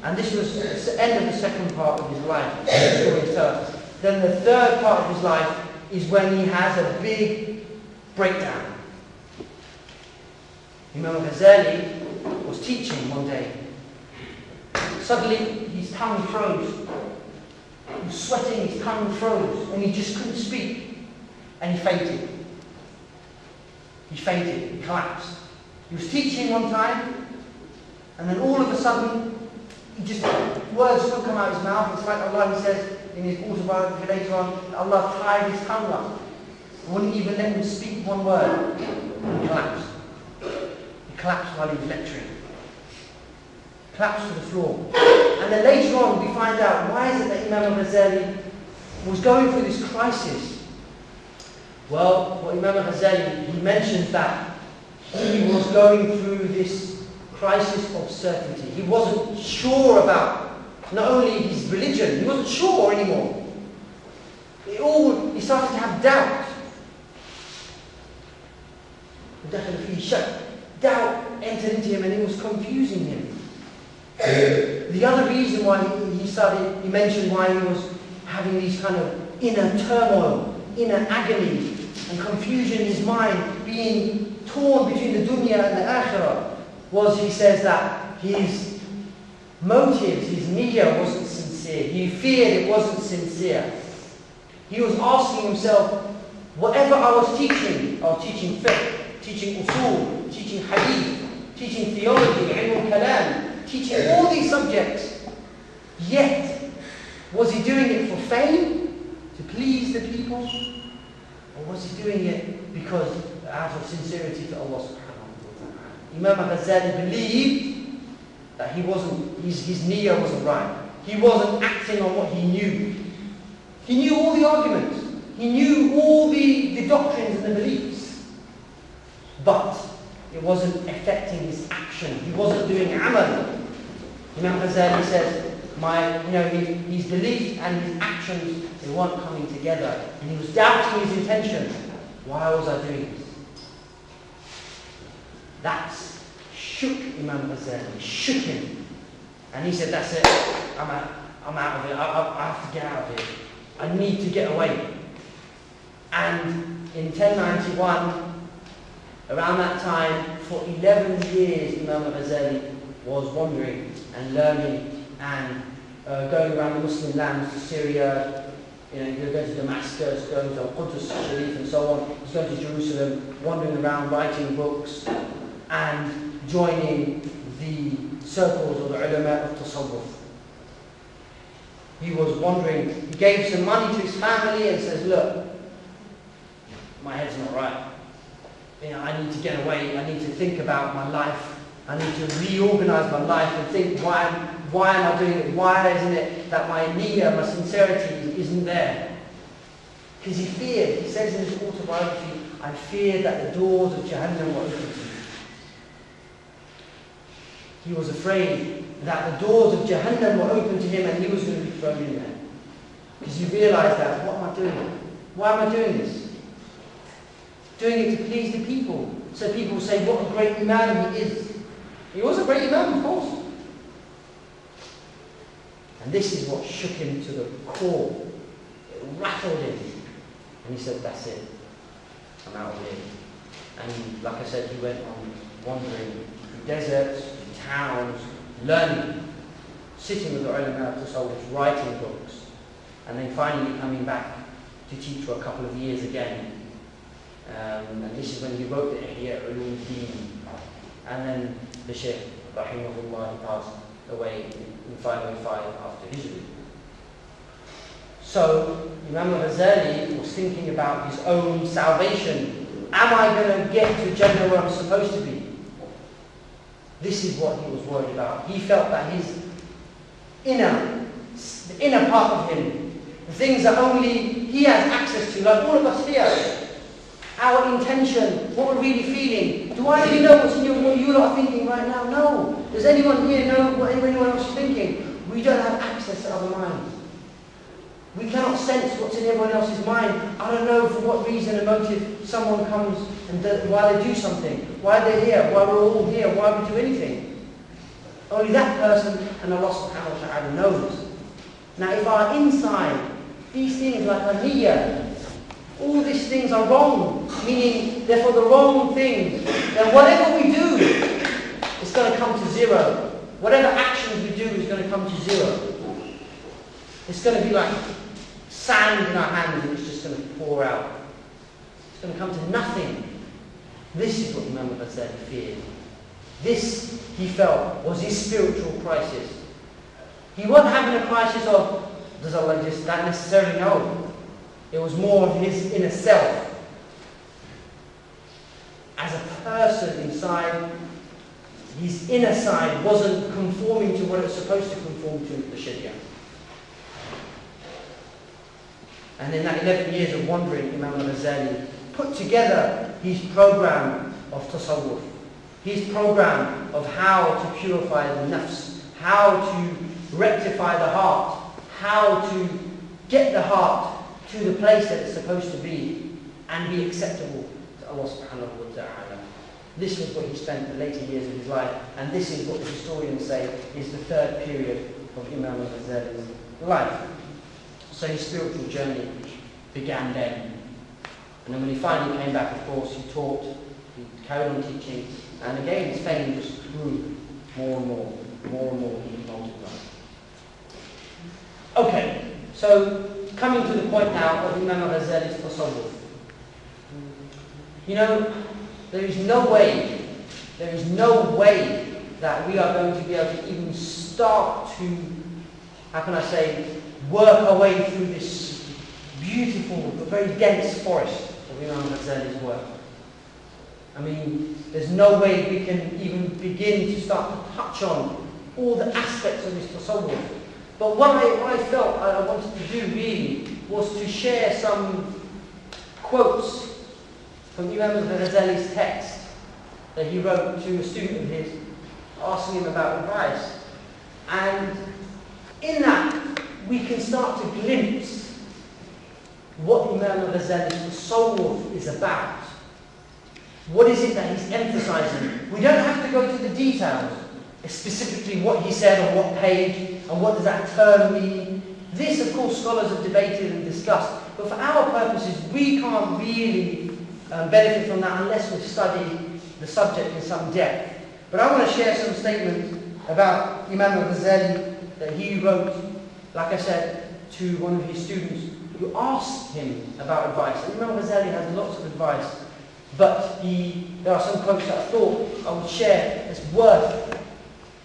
And this was the end of the second part of his life, Then the third part of his life is when he has a big breakdown. Imam Ghazali was teaching one day. Suddenly his tongue froze. He was sweating, his tongue froze, and he just couldn't speak. And he fainted. He fainted, he collapsed. He was teaching one time, and then all of a sudden, he just words would come out of his mouth. It's like Allah he says in his autobiography later on, Allah tied his tongue up. Wouldn't even let him speak one word. He collapsed. He collapsed while he was lecturing. Collapsed to the floor. And then later on we find out why is it that Imam al-Ghazali was going through this crisis. Well, what Imam al-Ghazali, he mentions that he was going through this crisis of certainty. He wasn't sure about not only his religion, he wasn't sure anymore. It all, he started to have doubt. Doubt entered into him and it was confusing him. The other reason why he started, he mentioned why he was having these kind of inner turmoil, inner agony and confusion in his mind, being torn between the dunya and the akhirah, was he says that his motives, his niyyah wasn't sincere. He feared it wasn't sincere. He was asking himself, whatever I was teaching, I was teaching fiqh, teaching usul, teaching hadith, teaching theology, ilm kalam, teaching all these subjects, yet was he doing it for fame, to please the people, or was he doing it because out of sincerity to Allah subhanahu wa ta'ala? Imam al-Ghazali believed that he wasn't, his, his niyyah wasn't right. He wasn't acting on what he knew. He knew all the arguments. He knew all the, the doctrines and the beliefs. But it wasn't affecting his action. He wasn't doing amal. Imam Ghazali says, my, you know, his, his belief and his actions, they weren't coming together. And he was doubting his intention. Why was I doing this? That's shook Imam Ghazali, shook him. And he said, that's it, I'm out, I'm out of it, I, I, have to get out of here. I need to get away. And in 1091, around that time, for 11 years, Imam Ghazali was wandering and learning and uh, going around the Muslim lands to Syria, you know, going to Damascus, going to Qudus Sharif and so on. He's going to Jerusalem, wandering around, writing books, and joining the circles of the ulama of Tasawwuf. He was wandering, he gave some money to his family and says, look, my head's not right. You know, I need to get away, I need to think about my life, I need to reorganize my life and think why, why am I doing it? Why isn't it that my niyyah, my sincerity isn't there? Because he feared, he says in his autobiography, I feared that the doors of Jahannam were open to me. He was afraid that the doors of Jahannam were open to him and he was going to be thrown in there. Because he realized that, what am I doing? Why am I doing this? Doing it to please the people. So people say, what a great man he is. He was a great man, of course. And this is what shook him to the core. It rattled him. And he said, that's it. I'm out of here. And like I said, he went on wandering through deserts, towns, learning, sitting with the ulama of Tasawwuf, writing books, and then finally coming back to teach for a couple of years again. Um, and this is when he wrote the Ihya Ulum. And then the Shaykh, rahimahullah, passed away in 505 after Hijri. So Imam Ghazali was thinking about his own salvation. Am I going to get to Jannah where I'm supposed to be? This is what he was worried about. He felt that his inner, the inner part of him, the things that only he has access to, like all of us here, our intention, what we're really feeling. Do I really know what's in your, what you are thinking right now? No. Does anyone here know what anyone else is thinking? We don't have access to other minds. We cannot sense what's in everyone else's mind. I don't know for what reason and motive someone comes and does, why they do something, why they're here, why we're all here, why we do anything. Only that person and Allah subhanahu wa ta'ala knows. Now if our inside, these things like a niyyah, all these things are wrong, meaning they're for the wrong things, then whatever we do, it's going to come to zero. Whatever actions we do is going to come to zero. It's going to be like sand in our hands and it's just going to pour out. It's going to come to nothing. This is what Imam Ghazali feared. This, he felt, was his spiritual crisis. He wasn't having a crisis of, does Allah just not necessarily know? It was more of his inner self. As a person inside, his inner side wasn't conforming to what it was supposed to conform to, the Sharia. And in that 11 years of wandering, Imam al-Ghazali put together his program of tasawwuf, his program of how to purify the nafs, how to rectify the heart, how to get the heart to the place that it's supposed to be and be acceptable to Allah subhanahu wa ta'ala. This was what he spent the later years of his life, and this is what the historians say is the third period of Imam al-Ghazali's life. So his spiritual journey began then. And then when he finally came back, of course, he taught, he carried on teaching, and again his fame just grew more and more, more and more, he multiplied. Okay, so coming to the point now of Imam al-Ghazali's tasawwuf. You know, there is no way, there is no way that we are going to be able to even start to, how can I say, work our way through this beautiful but very dense forest of Imam Ghazali's work. I mean, there's no way we can even begin to start to touch on all the aspects of his tasawwuf. But what I, what I felt I wanted to do really was to share some quotes from Imam Ghazali's text that he wrote to a student of his, asking him about advice. And in that, we can start to glimpse what Imam Ghazali's soul is about. What is it that he's emphasizing? We don't have to go to the details, specifically what he said on what page, and what does that term mean. This, of course, scholars have debated and discussed, but for our purposes, we can't really um, benefit from that unless we've studied the subject in some depth. But I want to share some statements about Imam al-Ghazali that he wrote, like I said, to one of his students who asked him about advice. And Imam Ghazali has lots of advice, but he, there are some quotes that I thought I would share as worth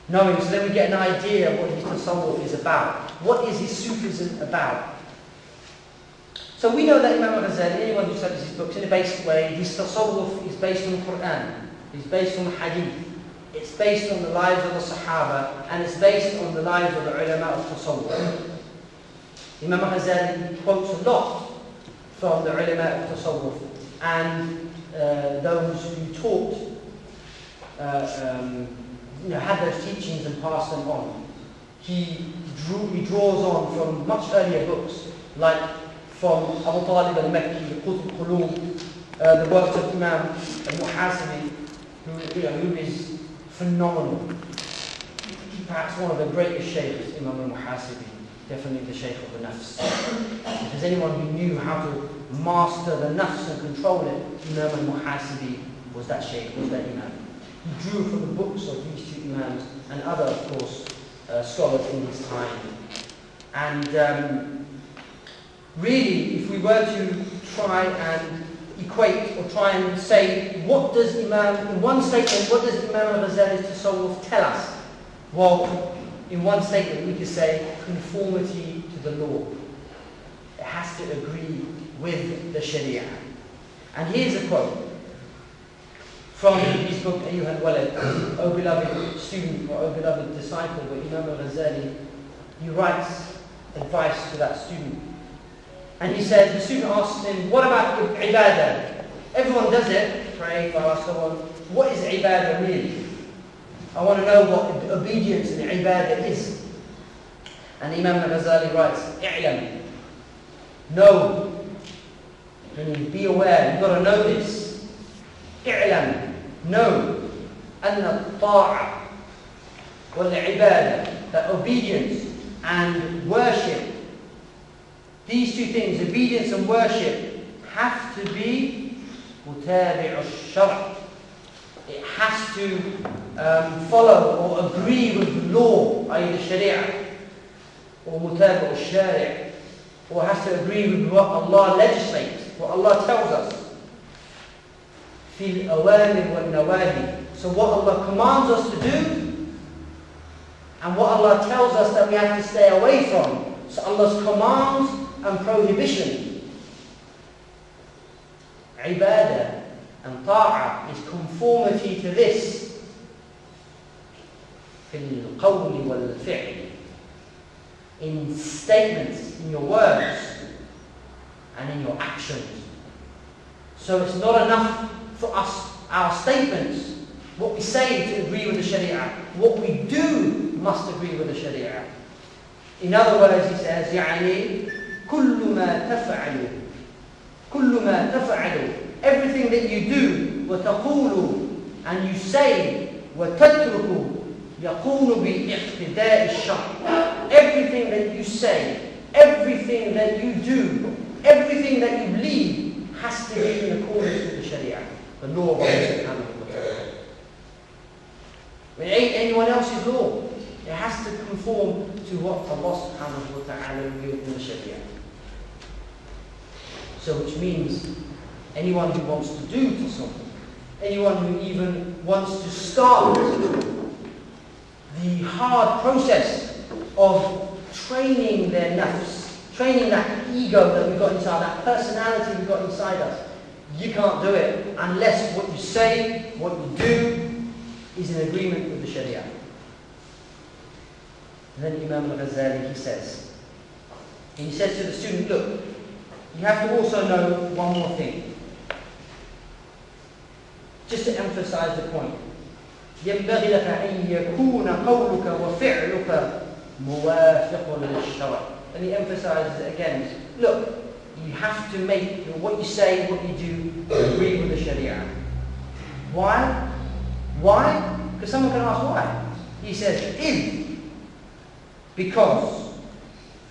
knowing so then we get an idea of what his tasawwuf is about. What is his Sufism about? So we know that Imam Ghazali, anyone who studies his books in a basic way, his tasawwuf is based on Quran, it's based on Hadith, it's based on the lives of the Sahaba, and it's based on the lives of the ulama of tasawwuf. Imam Ghazali quotes a lot from the ulama of tasawwuf and uh, those who taught, uh, um, you know, had those teachings and passed them on. He, drew, he draws on from much earlier books like from Abu Talib al-Makki, the Qut al-Qulub, uh, the works of Imam al-Muhasibi, who, you know, who is phenomenal. Perhaps one of the greatest shaykhs, Imam al-Muhasibi, definitely the shaykh of the nafs. If there's anyone who knew how to master the nafs and control it, Imam al-Muhasibi was that shaykh, was that Imam. He drew from the books of these two Imams and other, of course, uh, scholars in his time. And um, really, if we were to try and equate or try and say, what does Imam, in one statement, what does Imam al-Ghazali's Tasawwuf tell us? Well, in one statement we could say, conformity to the law. It has to agree with the Sharia. And here's a quote. from his book Ayyuha al-Walad, O beloved student or O beloved disciple, where Imam al-Ghazali, he writes advice to that student. And he said, the student asks him, what about ibadah? Everyone does it, pray, fast, so on. What is ibadah really? I want to know what obedience and ibadah is. And Imam al-Ghazali writes, I'lam. Know. Be aware, you've got to know this. I'lam. Know. أن الطاعة والعبادة, ibadah, that obedience and worship these two things, obedience and worship, have to be متابع الشرع. It has to um, follow or agree with the law, i.e. the Sharia, or متابع الشارع, or has to agree with what Allah legislates, what Allah tells us. في الأوامر والنواهي. So what Allah commands us to do, and what Allah tells us that we have to stay away from. So Allah's commands and prohibition. Ibadah and ta'ah is conformity to this. في القول والفعل in statements, in your words, and in your actions. So it's not enough for us, our statements, what we say to agree with the Sharia. What we do must agree with the Sharia. In other words, he says, يعني كل ما تفعل كل ما تفعل everything that you do وتقول and you say وتترك يقول باقتداء الشرع everything that you say everything that you do everything that you believe has to be in accordance with the Sharia the law of Allah subhanahu wa ta'ala it ain't anyone else's law it has to conform to what Allah subhanahu wa ta'ala revealed in the Sharia so which means anyone who wants to do something anyone who even wants to start the hard process of training their nafs, training that ego that we've got inside, that personality we've got inside us. You can't do it unless what you say, what you do, is in agreement with the Sharia. And then Imam al-Ghazali, he says, he says to the student, look, you have to also know one more thing. Just to emphasize the point. ينبغي لك أن يكون قولك وفعلك موافق للشرع. And he emphasizes it again. Look, you have to make what you say, what you do, agree with the Sharia. Why? Why? Because someone can ask why. He says, if, because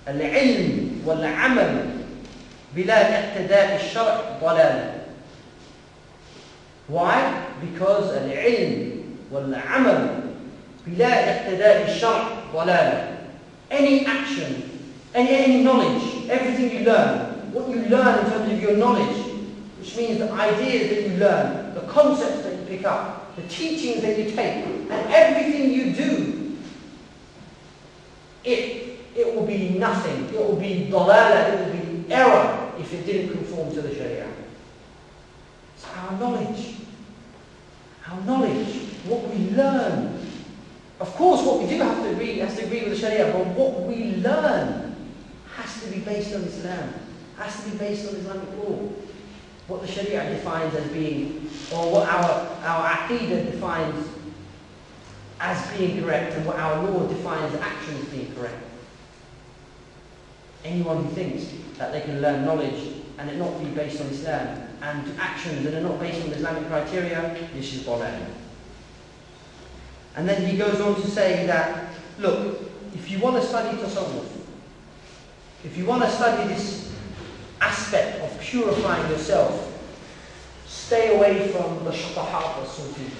العلم والعمل بلا اقتداء الشرع ضلال. Why? Because العلم والعمل بلا اقتداء الشرع ضلال. Any action, any, any knowledge, everything you learn, what you learn in terms of your knowledge, which means the ideas that you learn, the concepts that you pick up, the teachings that you take, and everything you do, it, it will be nothing. It will be dalala, it will be error if it didn't conform to the Sharia. It's our knowledge. Our knowledge, what we learn. Of course, what we do have to agree has to agree with the Sharia, but what we learn has to be based on Islam, has to be based on Islamic law. What the Sharia defines as being, or what our, our Aqidah defines as being correct, and what our law defines actions being correct. Anyone who thinks that they can learn knowledge and it not be based on Islam, and actions that are not based on Islamic criteria, this is Dalal. And then he goes on to say that, look, if you want to study tasawwuf, if you want to study this aspect of purifying yourself, stay away from the shatahat of Sufi.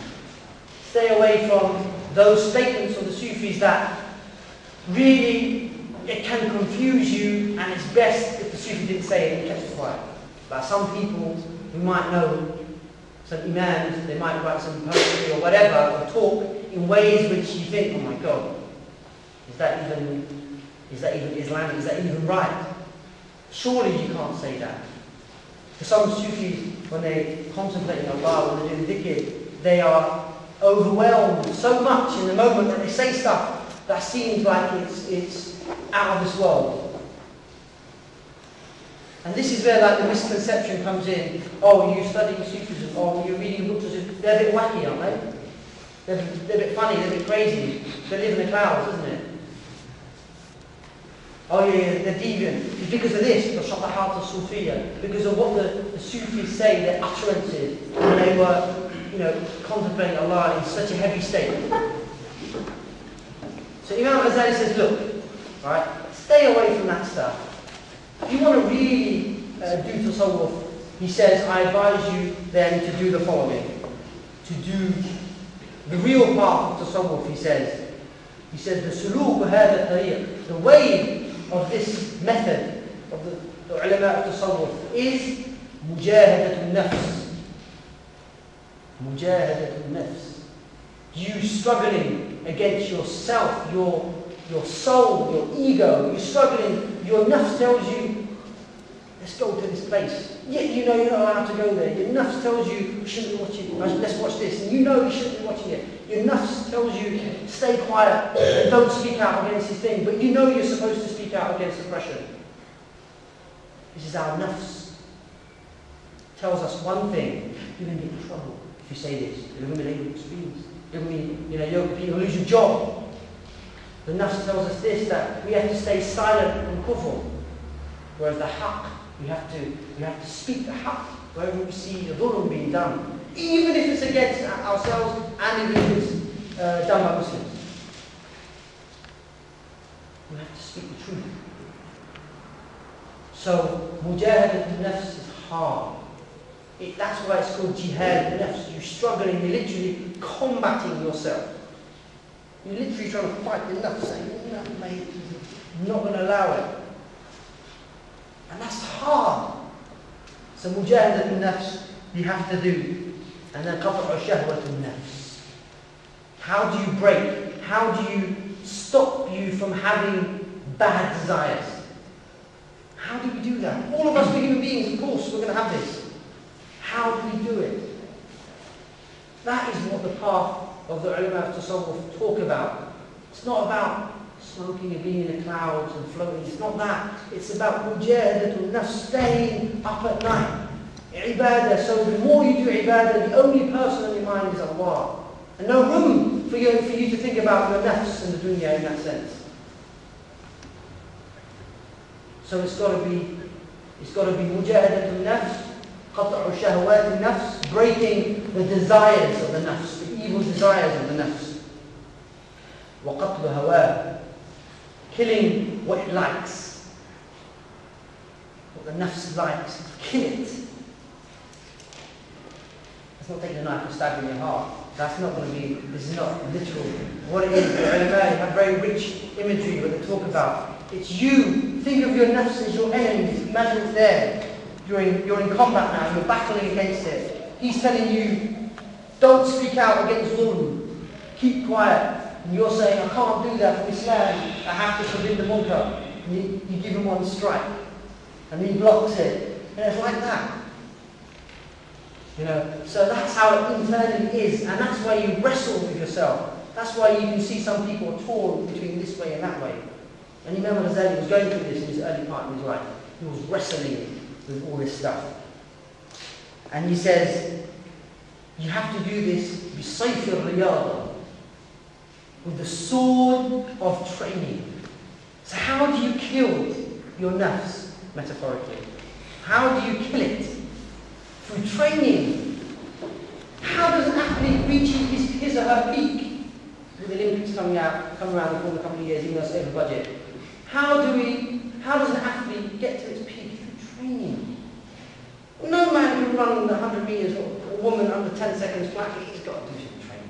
Stay away from those statements of the Sufis that really it can confuse you and it's best if the Sufi didn't say it and kept it quiet. But some people who might know some imams, they might write some poetry or whatever, or talk in ways which you think, oh my God, is that even, is that even Islamic? Is that even right? Surely you can't say that. For some Sufis, when they contemplate Allah, when they're doing dhikr, they are overwhelmed so much in the moment that they say stuff that seems like it's, it's out of this world. And this is where like the misconception comes in. Oh, you're studying Sufism? Oh, you're reading books. They're a bit wacky, aren't they? They're, they're a bit funny, they're a bit crazy. They live in the clouds, isn't it? Oh yeah, yeah they're deviant. It's because of this, the Shatahat of Sufiya, because of what the, the Sufis say, their utterances, when they were, you know, contemplating Allah in such a heavy state. So Imam Ghazali says, look, right, stay away from that stuff. If you want to really uh, do tasawwuf, he says, I advise you then to do the following. To do the real path of tasawwuf, he says. He says, the suluk هذا الطريق, the way of this method of the, the ulama of tasawwuf is mujahadat nafs. Mujahadat nafs. You struggling against yourself, your, your soul, your ego, you're struggling, your nafs tells you, let's go to this place. Yet you know you're not allowed to go there. Your nafs tells you, we shouldn't be watching, let's watch this. And you know you shouldn't be watching it. Your nafs tells you, stay quiet and don't speak out against this thing. But you know you're supposed to speak out against oppression. This is our nafs. Tells us one thing, you're going to get in trouble if you say this. You're going to be labeled extremists. You're going to be, you know, you're going to lose your job. The nafs tells us this, that we have to stay silent and kufr. Whereas the haqq, we have to, we have to speak the haqq wherever we see the dhulm being done. Even if it's against ourselves and if it's uh, done by Muslims. We have to speak the truth. So, mujahadat nafs is hard. It, that's why it's called jihad nafs. You're struggling, you're literally combating yourself. You're literally trying to fight the nafs, saying, no, mate, I'm not going to allow it. And that's hard. So mujahadat nafs, you have to do. And then qat'u shahwat nafs. How do you break? How do you stop you from having bad desires? How do we do that? All of us, we're human beings, of course, we're going to have this. How do we do it? That is what the path of the ulama of tasawwuf talk about. It's not about smoking and being in the clouds and floating. It's not that. It's about mujahadatul nafs, staying up at night. Ibadah. So the more you do ibadah, the only person on your mind is Allah. And no room for you, for you to think about your nafs and the dunya in that sense. So it's got to be, it's got to be mujahadatul nafs, qat'u shahwat nafs, breaking the desires of the nafs, evil desires of the nafs. وقتل هواه killing what it likes, what the nafs likes, kill it. It's not taking a knife and stabbing your heart. That's not going to be, this is not literal. What it is, the ulama have very rich imagery what they talk about. It's you. Think of your nafs as your enemy. Imagine it's there. You're in, you're in combat now, you're battling against it. He's telling you, don't speak out against zulm. Keep quiet. And you're saying, I can't do that for Islam. I have to forbid the munkar. You, you give him one strike. And he blocks it. And it's like that. You know, so that's how it internally is, and that's why you wrestle with yourself. That's why you can see some people are torn between this way and that way. And you Imam Ghazali was going through this in his early part of his life. He was wrestling with all this stuff. And he says, you have to do this بسيف riyadah, with the sword of training. So how do you kill your nafs, metaphorically? How do you kill it? Through training. How does an athlete reach his, his or her peak? With the Olympics coming out, coming around the corner a couple of years, even though it's over budget. How do we, how does an athlete get to its peak? Through training. No man can run the 100 metres or woman under 10 seconds flat. He's got to do some training.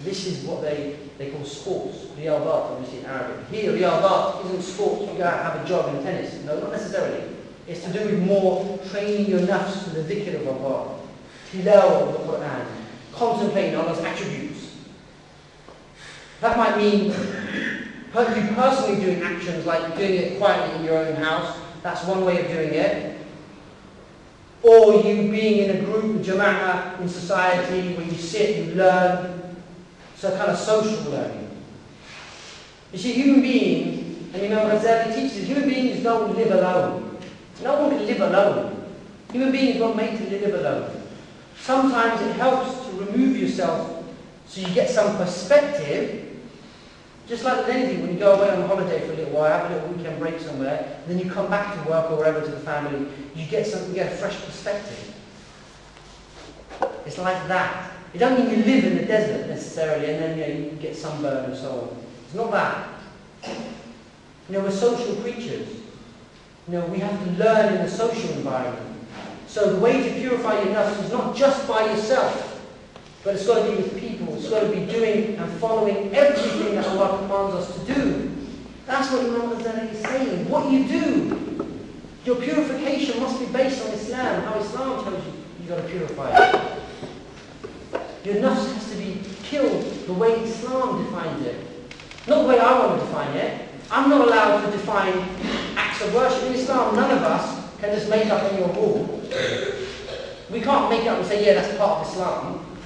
This is what they, they call sports. Riyadat, obviously in Arabic. Here, riyadat isn't sports. You go out and have a jog in tennis. No, not necessarily. It's to do with more training your nafs to the dhikr of Allah. Tilawah of the Quran. Contemplating Allah's attributes. That might mean you personally doing actions like doing it quietly in your own house. That's one way of doing it. Or you being in a group, jama'ah, in society, where you sit and learn, so kind of social learning. You see, human beings, and know, Ghazali teaches, human beings don't live alone. No one can live alone. Human beings weren't made to live alone. Sometimes it helps to remove yourself so you get some perspective just like with anything, when you go away on holiday for a little while, have a little weekend break somewhere, and then you come back to work or wherever to the family, you get some, you get a fresh perspective. It's like that. It doesn't mean you live in the desert necessarily, and then you, know, you get sunburned and so on. It's not that. You know, we're social creatures. You know, we have to learn in a social environment. So the way to purify your nafs is not just by yourself. But it's got to be with people. It's got to be doing and following everything that Allah commands us to do. That's what Imam Ghazali is saying. What you do, your purification must be based on Islam, how Islam tells you you've got to purify it. Your nafs has to be killed the way Islam defines it. Not the way I want to define it. I'm not allowed to define acts of worship. In Islam, none of us can just make up any rule. We can't make up and say, yeah, that's part of Islam.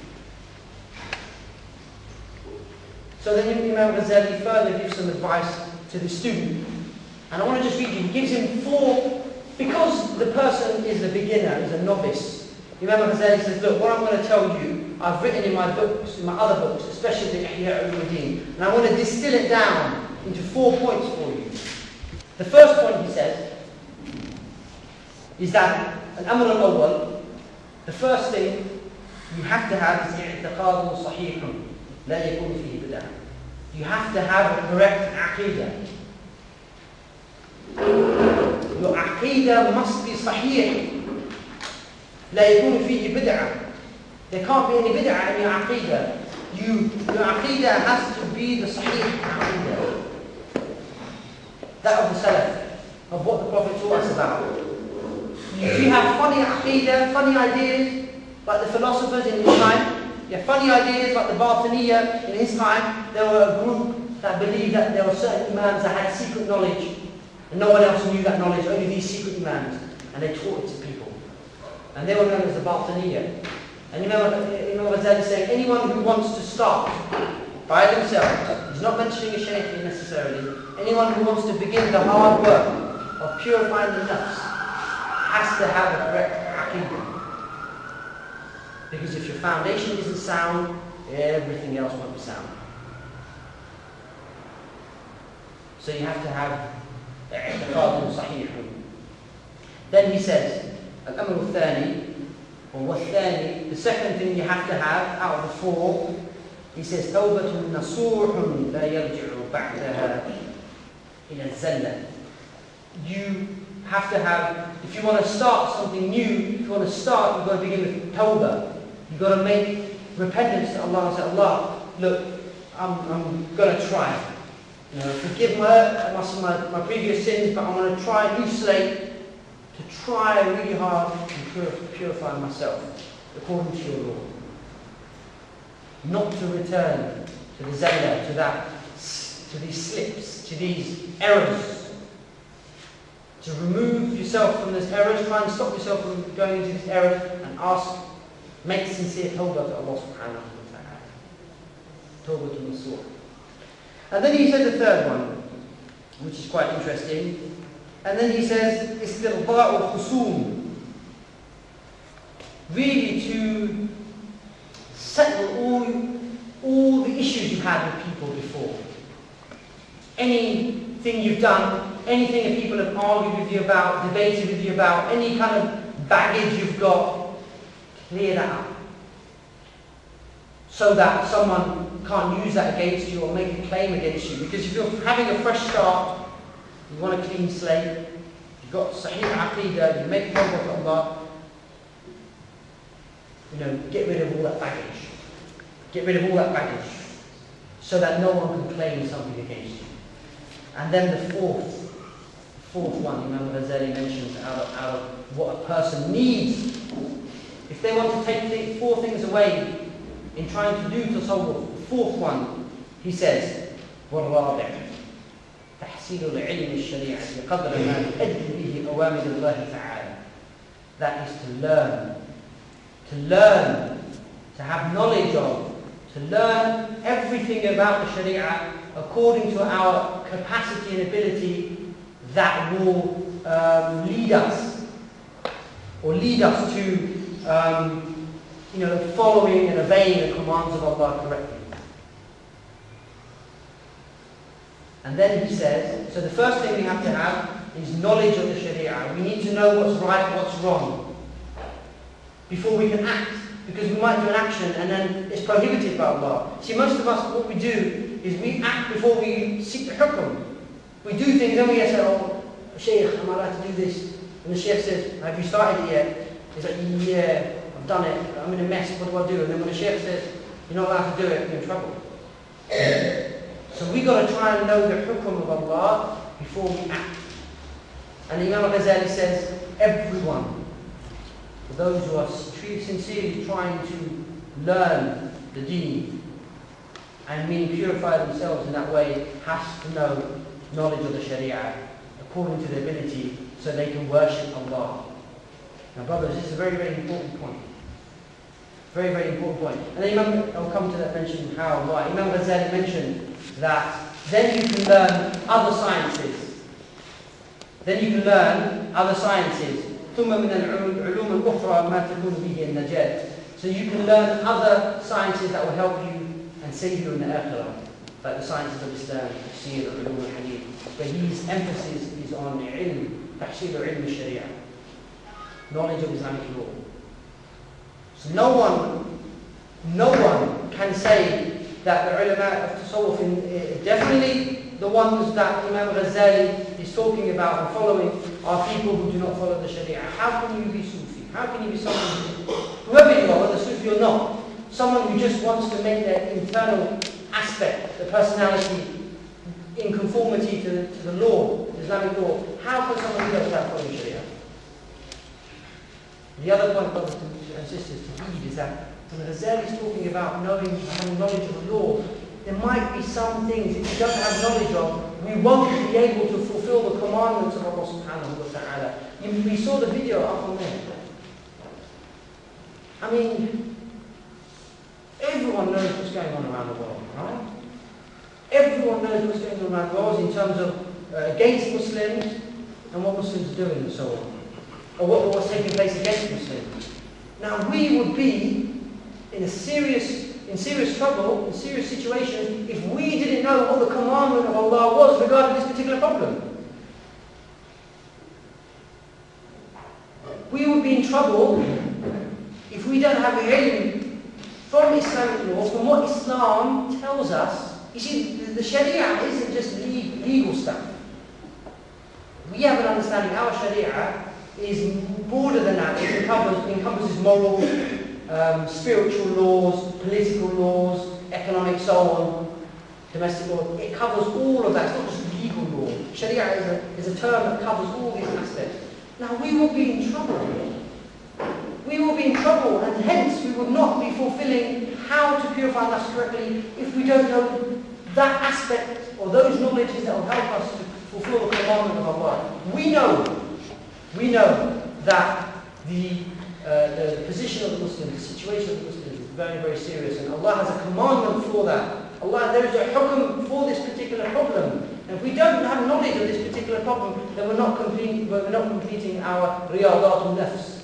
So then Imam Ghazali further gives some advice to the student. And I want to just read you. He gives him four, because the person is a beginner, is a novice. Imam Ghazali says, look, what I'm going to tell you, I've written in my books, in my other books, especially the Ihya al-Din, and I want to distill it down into four points for you. The first point, he says, is that al-amr al-awwal, the first thing you have to have is the i'tiqad sahihun. لا يكون فيه بدعة. You have to have a correct aqidah. Your aqidah must be sahih. لا يكون فيه بدعة. There can't be any bid'ah in your aqidah. You, your aqidah has to be the sahih aqidah. That of the Salaf, of what the Prophet taught us about. If you have funny aqidah, funny ideas, like the philosophers in his funny ideas like the Batiniya in his time. There were a group that believed that there were certain imams that had secret knowledge. And no one else knew that knowledge, only these secret imams. And they taught it to people. And they were known as the Batiniya. And you know, what Ghazali saying? Anyone who wants to start by themselves, he's not mentioning a shaykh necessarily, anyone who wants to begin the hard work of purifying the nafs has to have a correct aqidah. Because if your foundation isn't sound, everything else won't be sound. So you have to have اعتقاد صحيح. Then he says, الأمر الثاني والثاني, the second thing you have to have out of the four, he says توبة نصوح لا يرجع بعدها إلى الزلة. You have to have, if you want to start something new, if you want to start, you've got to begin with tawbah. You've got to make repentance to Allah and say, Allah, look, I'm, I'm going to try. You know, forgive my, my, my previous sins, but I'm going to try a new slate to try really hard and purify myself according to your law. Not to return to the zayla, to that, to these slips, to these errors. To remove yourself from this errors, try and stop yourself from going into this error and ask Make sincere tawbah to Allah subhanahu wa ta'ala. Tawbah to Nasuh. And then he says the third one, which is quite interesting. And then he says, Istirda' khusum. Really to settle all, all the issues you've had with people before. Anything you've done, anything that people have argued with you about, debated with you about, any kind of baggage you've got, clear that up. So that someone can't use that against you or make a claim against you. Because if you're having a fresh start, you want a clean slate, you've got Sahih Aqidah, you make progress on Allah, you know, get rid of all that baggage. Get rid of all that baggage. So that no one can claim something against you. And then the fourth, fourth one, Imam Ghazali mentions out of, out of what a person needs if they want to take four things away in trying to do tasawwuf, the fourth one, he says, والرابع تحصيل العلم الشريعة بقدر ما تؤدي به أوامر الله تعالى. That is to learn. To learn. To have knowledge of. To learn everything about the Sharia according to our capacity and ability that will um, lead us or lead us to um, you know, following and obeying the commands of Allah correctly. And then he says, so the first thing we have to have is knowledge of the Sharia. We need to know what's right, what's wrong, before we can act. Because we might do an action and then it's prohibited by Allah. See, most of us, what we do is we act before we seek the hukum. We do things, then we say, oh, Shaykh, am I allowed to do this? And the Shaykh says, have you started yet? He's like, yeah, I've done it. I'm in a mess, what do I do? And then when the Shaykh says, you're not allowed to do it, you're in trouble. So we got to try and know the hukum of Allah before we act. And Imam Ghazali says, everyone, for those who are sincerely trying to learn the deen and meaning purify themselves in that way, has to know knowledge of the Sharia according to their ability so they can worship Allah. Now, brothers, this is a very, very important point. Very, very important point. And Imam, I'll come to that mention how, why. Imam Ghazali mentioned that then you can learn other sciences. Then you can learn other sciences. So you can learn other sciences that will help you and save you in the akhirah, like the sciences of Islam, tafsir, ulum al-hadith. But his emphasis is on ilm, tahsil ilm al-sharia. Knowledge of Islamic law. So no one, no one can say that the ulama of tasawwuf, in, eh, definitely the ones that Imam Ghazali is talking about and following are people who do not follow the Sharia. How can you be Sufi? How can you be someone who, whoever you are, whether Sufi or not, someone who just wants to make their internal aspect, the personality, in conformity to, to the law, Islamic law, how can someone do that without Sharia? The other point, brothers and sisters, to read is that when Ghazali is talking about knowing, having knowledge of the law, there might be some things if we don't have knowledge of, we won't be able to fulfill the commandments of Allah subhanahu wa ta'ala. We saw the video up on there. I mean, everyone knows what's going on around the world, right? Everyone knows what's going on around the world in terms of uh, against Muslims and what Muslims are doing and so on. Or what, was taking place against Muslims. Now we would be in a serious in serious trouble, in serious situation, if we didn't know what the commandment of Allah was regarding this particular problem. We would be in trouble if we don't have a ilm from Islamic law, from what Islam tells us. You see, the, the Sharia isn't just legal stuff. We have an understanding our Sharia is broader than that. It encompasses, encompasses moral, um, spiritual laws, political laws, economic, so on, domestic law. It covers all of that. It's not just legal law. Sharia is a, is a term that covers all these aspects. Now, we will be in trouble. We will be in trouble, and hence we will not be fulfilling how to purify us correctly if we don't know that aspect or those knowledges that will help us to fulfill the commandment of Allah. We know, we know that the uh, the position of the Muslims, the situation of the Muslims is very, very serious. And Allah has a commandment for that. Allah, there is a hukum for this particular problem. And if we don't have knowledge of this particular problem, then we're not, complete, we're not completing our riyadat al-nafs.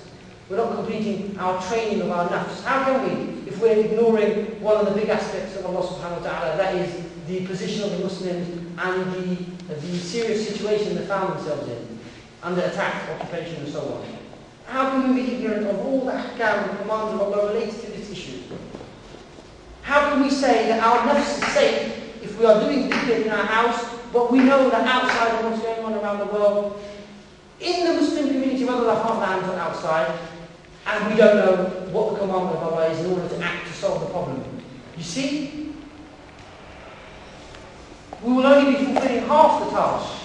We're not completing our training of our nafs. How can we, if we're ignoring one of the big aspects of Allah subhanahu wa ta'ala, that is the position of the Muslims and the, the serious situation they found themselves in, under attack, occupation and so on. How can we be ignorant of all the ahkam and commands of Allah related to this issue? How can we say that our nafs is safe if we are doing dhikr in our house, but we know that outside of what's going on around the world, in the Muslim community, whether the heartlands or outside, and we don't know what the commandment of Allah is in order to act to solve the problem. You see? We will only be fulfilling half the task.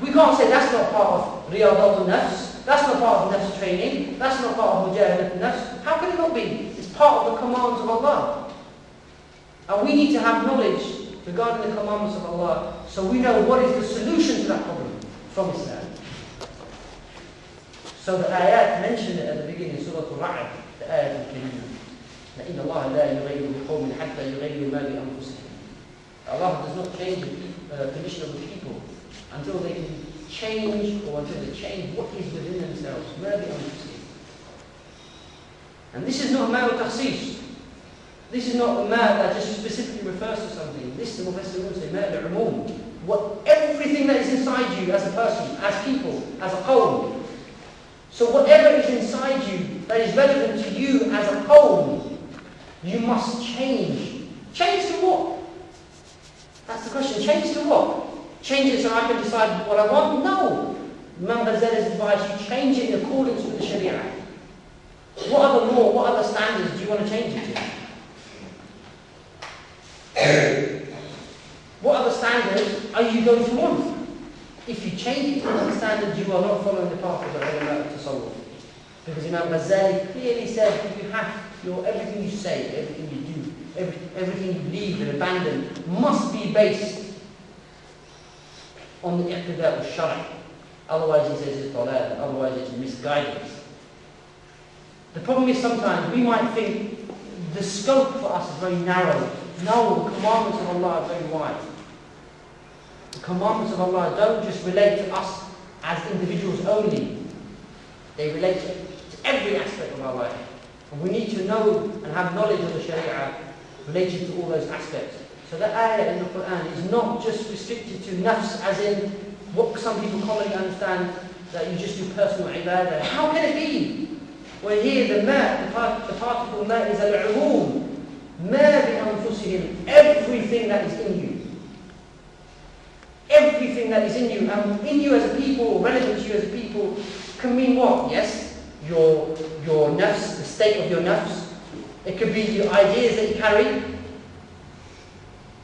We can't say that's not part of Riyadat al-Nafs. That's not part of nafs training. That's not part of mujahadat nafs. How can it not be? It's part of the commands of Allah. And we need to have knowledge regarding the commandments of Allah so we know what is the solution to that problem from Islam. So the ayat mentioned it at the beginning, Surah Al-Ra'd, the ayat al-Kareem. إن الله لا يغير بقوم حتى يغيروا ما بأنفسهم. Allah does not change the uh, condition of the people until they can change or until they change what is within themselves, where they want to see. And this is not mal tahsis. This is not a mal that just specifically refers to something. This the Professor would say mal umum. What everything that is inside you as a person, as people, as a whole. So whatever is inside you that is relevant to you as a whole, you must change. Change to what? That's the question. Change to what? Change it so I can decide what I want? No. Imam Ghazali's advice, you change it in accordance with the Sharia. What other law, what other standards do you want to change it to? what other standards are you going to want? If you change it to other standards, you are not following the path of the ulama tasawwuf. Because Imam Ghazali clearly said that you have your everything you say, everything you do, every, everything you leave and abandon must be based on the iqtida of shara. Otherwise he says it's dalal, otherwise it's misguidance. The problem is sometimes we might think the scope for us is very narrow. No, the commandments of Allah are very wide. The commandments of Allah don't just relate to us as individuals only. They relate to every aspect of our life. And we need to know and have knowledge of the Sharia related to all those aspects. So that ayah in the Quran is not just restricted to nafs as in what some people commonly understand that you just do personal ibadah. How can it be? Well here the ma, the, part, the particle ma is al-umum. Ma bi Everything that is in you. Everything that is in you. And in you as a people, relevant to you as a people, can mean what? Yes? Your, your nafs, the state of your nafs. It could be the ideas that you carry.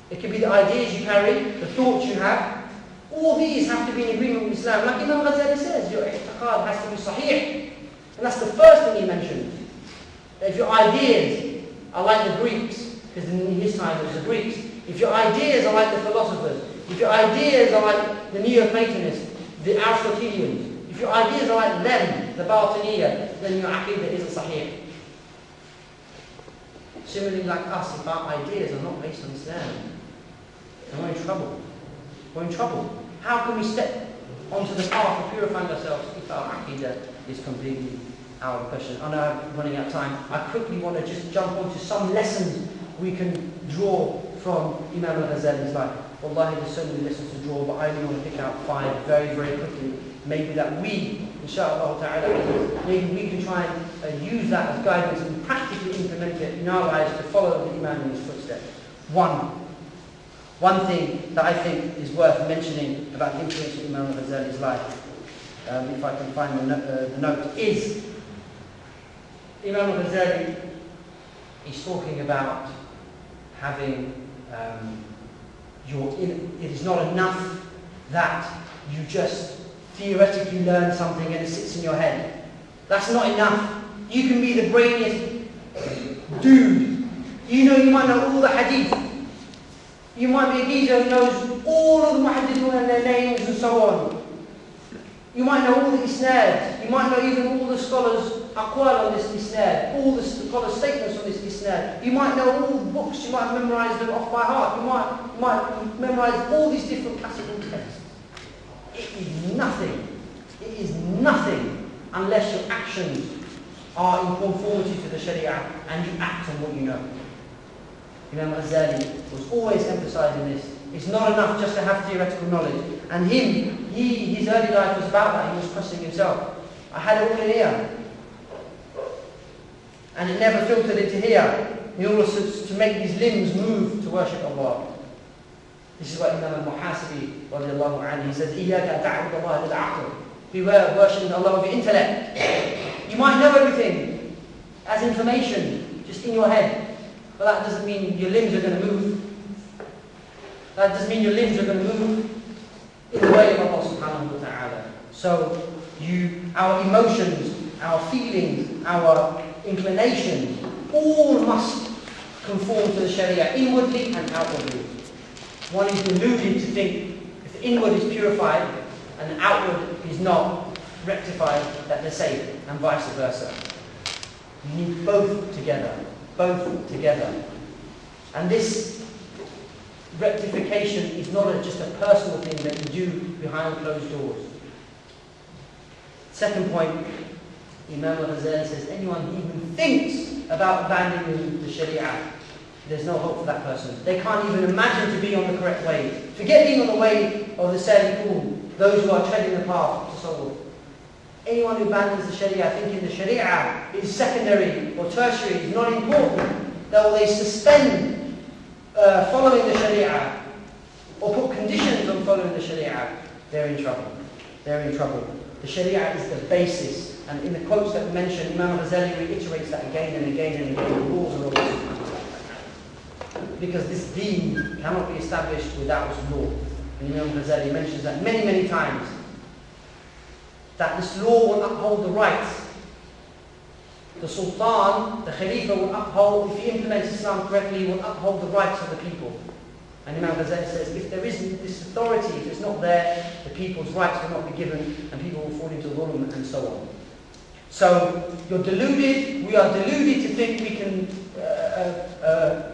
It could be the ideas you carry, the thoughts you have. All these have to be in agreement with Islam. Like Imam Ghazali says, your i'tiqad has to be sahih. And that's the first thing he mentioned. That if your ideas are like the Greeks, because in his time it was the Greeks, if your ideas are like the philosophers, if your ideas are like the Neoplatonists, the Aristotelians, if your ideas are like them, the Batiniya, then your aqidah isn't sahih. Similarly like us, if our ideas are not based on Islam, we're in trouble. We're in trouble. How can we step onto the path of purifying ourselves if our aqidah is completely out of question. I know I'm running out of time. I quickly want to just jump onto some lessons we can draw from Imam al-Ghazali's life. Wallahi, there's so many lessons to draw, but I only want to pick out five very, very quickly. Maybe that we, inshallah ta'ala, maybe we can try and uh, use that as guidance and practically implement it in our lives to follow the Imam in his footsteps. One, one thing that I think is worth mentioning about the influence of Imam al-Ghazali's life um, if I can find the, no uh, the note, is Imam al-Ghazali is talking about having um, your, it is not enough that you just theoretically learn something and it sits in your head. That's not enough. You can be the brainiest dude. You know, you might know all the hadith. You might be a geezer who knows all of the muhaddithun and their names and so on. You might know all the isnad. You might know even all the scholars' aqwal on this isnad, all the scholars' statements on this isnad. You might know all the books. You might memorize them off by heart. You might, you might memorize all these different classical texts. It is nothing. It is nothing unless your actions are in conformity to the Sharia and you act on what you know. Imam Ghazali was always emphasizing this. It's not enough just to have theoretical knowledge. And him, he, his early life was about that. He was trusting himself. I had it all in here. And it never filtered into here He always to, to make these limbs move to worship Allah. This is what Imam al-Muhasibi him, he says, إِيَّاكَ تَعْبُدَ اللَّهَ Beware of worshipping Allah with your intellect. You might know everything as information, just in your head. But that doesn't mean your limbs are going to move. That doesn't mean your limbs are going to move in the way of Allah subhanahu wa ta'ala. So you, our emotions, our feelings, our inclinations, all must conform to the Sharia inwardly and outwardly. One is deluded to think if the inward is purified and the outward is not, rectified that they're safe, and vice versa. You need both together, both together. And this rectification is not a, just a personal thing that you do behind closed doors. Second point, Imam al-Ghazali says, anyone who even thinks about abandoning the Sharia, there's no hope for that person. They can't even imagine to be on the correct way. Forget being on the way of the Sadiqun, those who are treading the path to soul. Anyone who abandons the Sharia thinking the Sharia is secondary or tertiary, is not important, that they suspend uh, following the Sharia or put conditions on following the Sharia, they're in trouble. They're in trouble. The Sharia is the basis. And in the quotes that mentioned, Imam Ghazali reiterates that again and again and again. The rules are always because this deen cannot be established without law. And Imam Ghazali mentions that many, many times. That this law will uphold the rights. The Sultan, the Khalifa will uphold, if he implements Islam correctly, will uphold the rights of the people. And Imam Ghazali says, if there isn't this authority, if it's not there, the people's rights will not be given and people will fall into dhulm and so on. So you're deluded, we are deluded to think we can uh, uh, uh,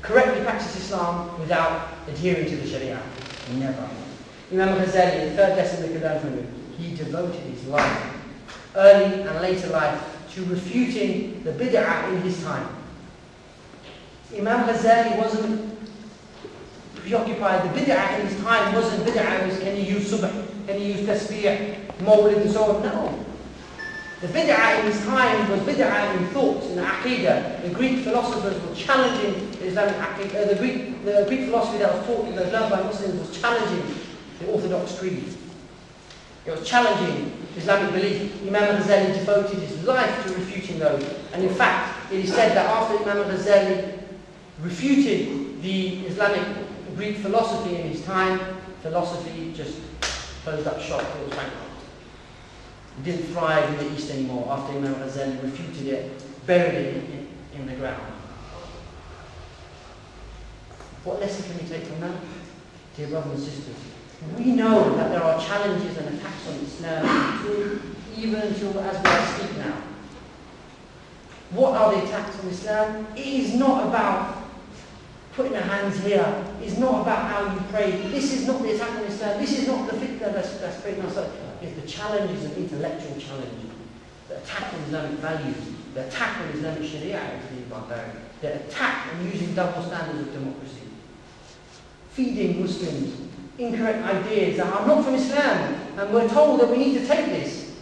correctly practice Islam without adhering to the Sharia. Never. Imam Ghazali, the third lesson we can learn from him, he devoted his life, early and later life, to refuting the bid'ah in his time. Imam Ghazali wasn't preoccupied. The bid'ah in his time wasn't bid'ah, was can you use subh, can you use tasbih, mawlid and so on. No. The bid'ah in his time was bid'ah in thoughts, in the aqidah. The Greek philosophers were challenging the Islamic aqidah. Uh, the, Greek, the Greek philosophy that was taught and was learned by Muslims was challenging the Orthodox creed. It was challenging Islamic belief. Imam Ghazali devoted his life to refuting those. And in fact, it is said that after Imam Ghazali refuted the Islamic Greek philosophy in his time, philosophy just closed up shop, it was bankrupt. It didn't thrive in the East anymore after Imam Ghazali refuted it, buried it in, in the ground. What lesson can we take from that? Dear brothers and sisters, we know that there are challenges and attacks on Islam, even until as we speak now. What are the attacks on Islam? It is not about putting our hands here. It's not about how you pray. This is not the attack on Islam. This is not the fitna that's, that's creating us. It's the challenge is an intellectual challenge. The attack on Islamic values. The attack on Islamic Sharia is being barbaric. The attack on using double standards of democracy. Feeding Muslims incorrect ideas that are not from Islam. And we're told that we need to take this.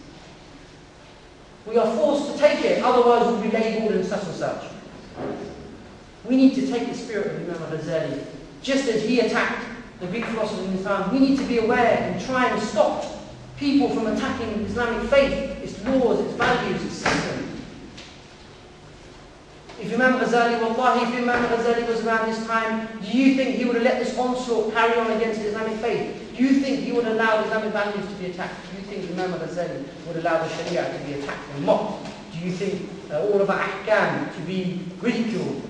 We are forced to take it, otherwise we'll be labelled and such and such. We need to take the spirit of Imam al Ghazali. Just as he attacked the Greek philosophers in Islam, we need to be aware and try and stop people from attacking Islamic faith, its laws, its values, its system. If Imam Ghazali, wallahi, if Imam Ghazali was around this time, do you think he would have let this onslaught carry on against the Islamic faith? Do you think he would allow Islamic values to be attacked? Do you think Imam Ghazali would allow the Sharia to be attacked and mocked? Do you think uh, all of our ahkam to be ridiculed?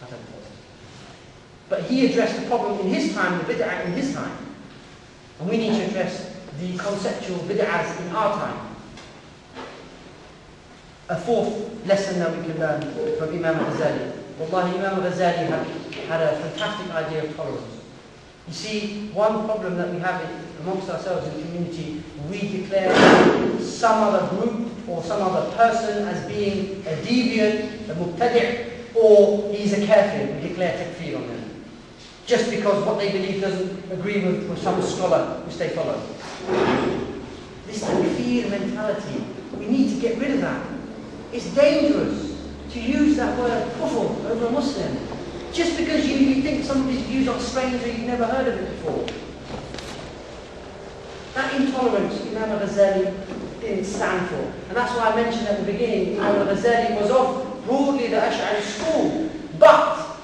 I don't know. But he addressed the problem in his time, the bid'ah in his time. And we need to address the conceptual bid'ahs in our time. A fourth lesson that we can learn from Imam Ghazali. Wallahi, Imam Ghazali had, had a fantastic idea of tolerance. You see, one problem that we have amongst ourselves in the community, we declare some other group or some other person as being a deviant, a mubtadi' or he's a kafir. We declare takfir on them. Just because what they believe doesn't agree with, with some scholar which they follow. This takfir mentality, we need to get rid of that. It's dangerous to use that word kufr over a Muslim. Just because you, you think somebody's views are strange or you've never heard of it before. That intolerance Imam Ghazali didn't stand for. And that's why I mentioned at the beginning, Imam Ghazali was of broadly the Ash'ari school. But,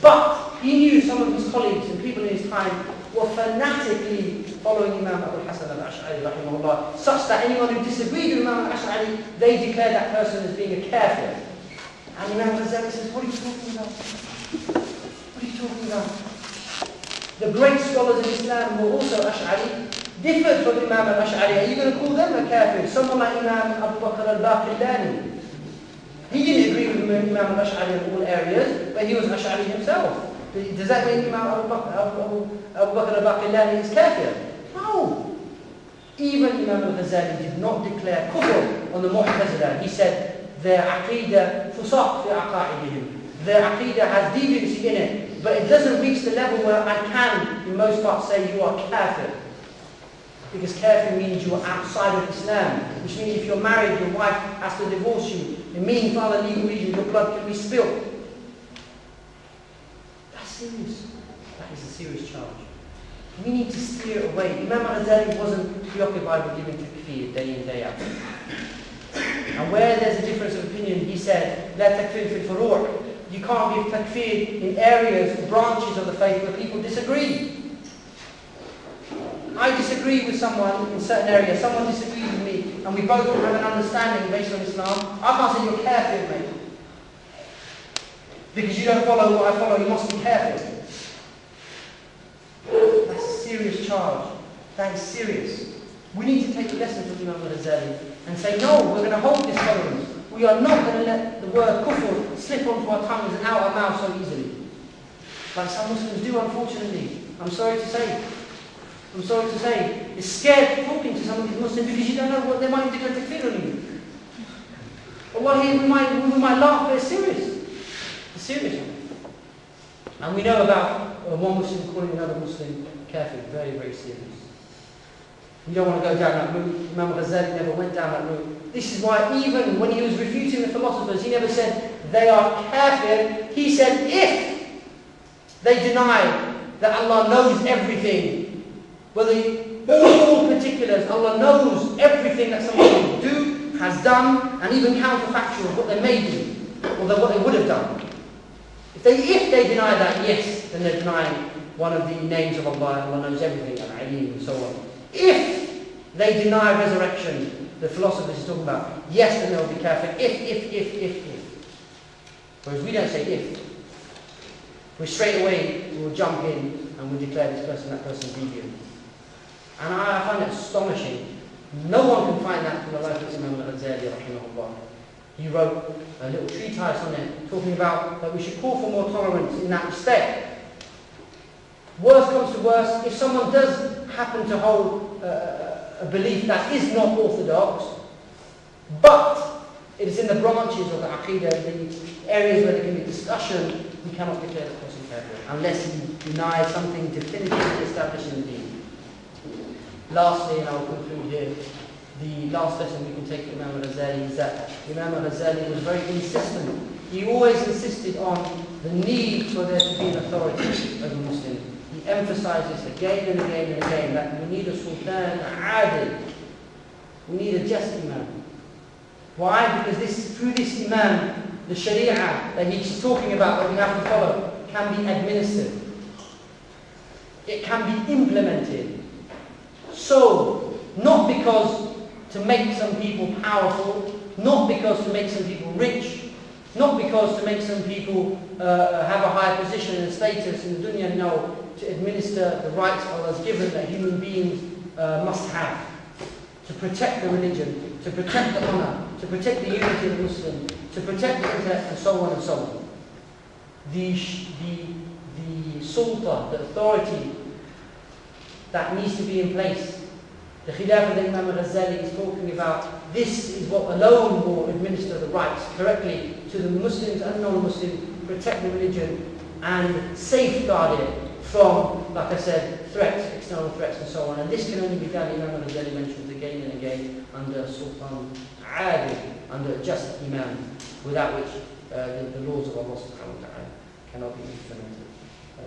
but, he knew some of his colleagues and people in his time were fanatically following Imam Abu Hassan al-Ash'ari rahimahullah, such that anyone who disagreed with Imam al-Ash'ari, they declared that person as being a kafir. And Imam Ghazali says, what are you talking about? What are you talking about? The great scholars of Islam were also Ash'ari, differed from Imam al-Ash'ari. Are you going to call them a kafir? Someone like Imam Abu Bakr al-Baqillani. He didn't agree with Imam al-Ash'ari in all areas, but he was Ash'ari himself. Does that mean Imam Abu Bakr al-Baqillani is kafir? No. Even Imam al-Ghazali did not declare kufr on the Mu'tazila. He said their aqidah fusaq fi aqa'idihim. Their aqidah has deviancy in it, but it doesn't reach the level where I can, in most parts, say you are kafir. Because kafir means you are outside of Islam, which means if you're married, your wife has to divorce you. It means for other legal reasons, your blood can be spilled. That's serious. That is a serious charge we need to steer away. Imam al-Ghazali wasn't preoccupied with giving takfir day in, day out. And where there's a difference of opinion, he said, let takfir fil furu' You can't give takfir in areas, branches of the faith where people disagree. I disagree with someone in certain areas. someone disagrees with me, and we both don't have an understanding based on Islam, I can't say you're kafir, mate. Because you don't follow what I follow, you must be kafir." That's a serious charge. That is serious. We need to take a lesson from Imam al-Ghazali and say, no, we're going to hold this tolerance. We are not going to let the word kufr slip onto our tongues and out our mouths so easily. Like some Muslims do, unfortunately. I'm sorry to say. I'm sorry to say. You're scared talking to some of these Muslims because you don't know what they might declare takfir on you. Wallahi, we might, we might laugh, but it's serious. It's serious. And we know about uh, one Muslim calling another Muslim kafir. Very, very serious. You don't want to go down that route. Imam Ghazali never went down that route. This is why even when he was refuting the philosophers, he never said they are kafir. He said if they deny that Allah knows everything, whether all particulars, Allah knows everything that someone will do, has done, and even counterfactual of what they may do, or what they would have done. If they, if they deny that, yes, then they're denying one of the names of Allah, Allah knows everything, Al-Alim, and so on. If they deny resurrection, the philosophers is talking about, yes, then they'll be kafir. If, if, if, if, if. Whereas we don't say if. We straight away will jump in and we declare this person, that person deviant. And I find it astonishing. No one can find that from the life of Imam al-Ghazali, rahimahullah. He wrote a little treatise on it, talking about that we should call for more tolerance in that respect. Worst comes to worst, if someone does happen to hold uh, a belief that is not orthodox, but it is in the branches of the aqidah, the areas where there can be discussion, we cannot declare the person kafir unless he denies something definitively established in the deen. Lastly, and I will conclude here, the last lesson we can take from Imam al-Ghazali is that Imam al-Ghazali was very insistent. He always insisted on the need for there to be an authority over Muslims. He emphasizes again and again and again that we need a sultan, adil. We need a just imam. Why? Because this, through this imam, the sharia that he's talking about that we have to follow can be administered. It can be implemented. So, not because to make some people powerful, not because to make some people rich, not because to make some people uh, have a higher position and status in the dunya, no, to administer the rights Allah has given that human beings uh, must have. To protect the religion, to protect the honor, to protect the unity of the Muslim, to protect the intellect, and so on and so on. The, the, the sultan, the authority that needs to be in place the Khilafah of Imam Ghazali is talking about this is what alone will administer the rights correctly to the Muslims and non-Muslims, protect the religion and safeguard it from, like I said, threats, external threats and so on. And this can only be done, Imam Ghazali mentions again and again, under Sultan Adil, under a just Imam, without which uh, the, the, laws of Allah subhanahu wa ta'ala cannot be implemented. Uh,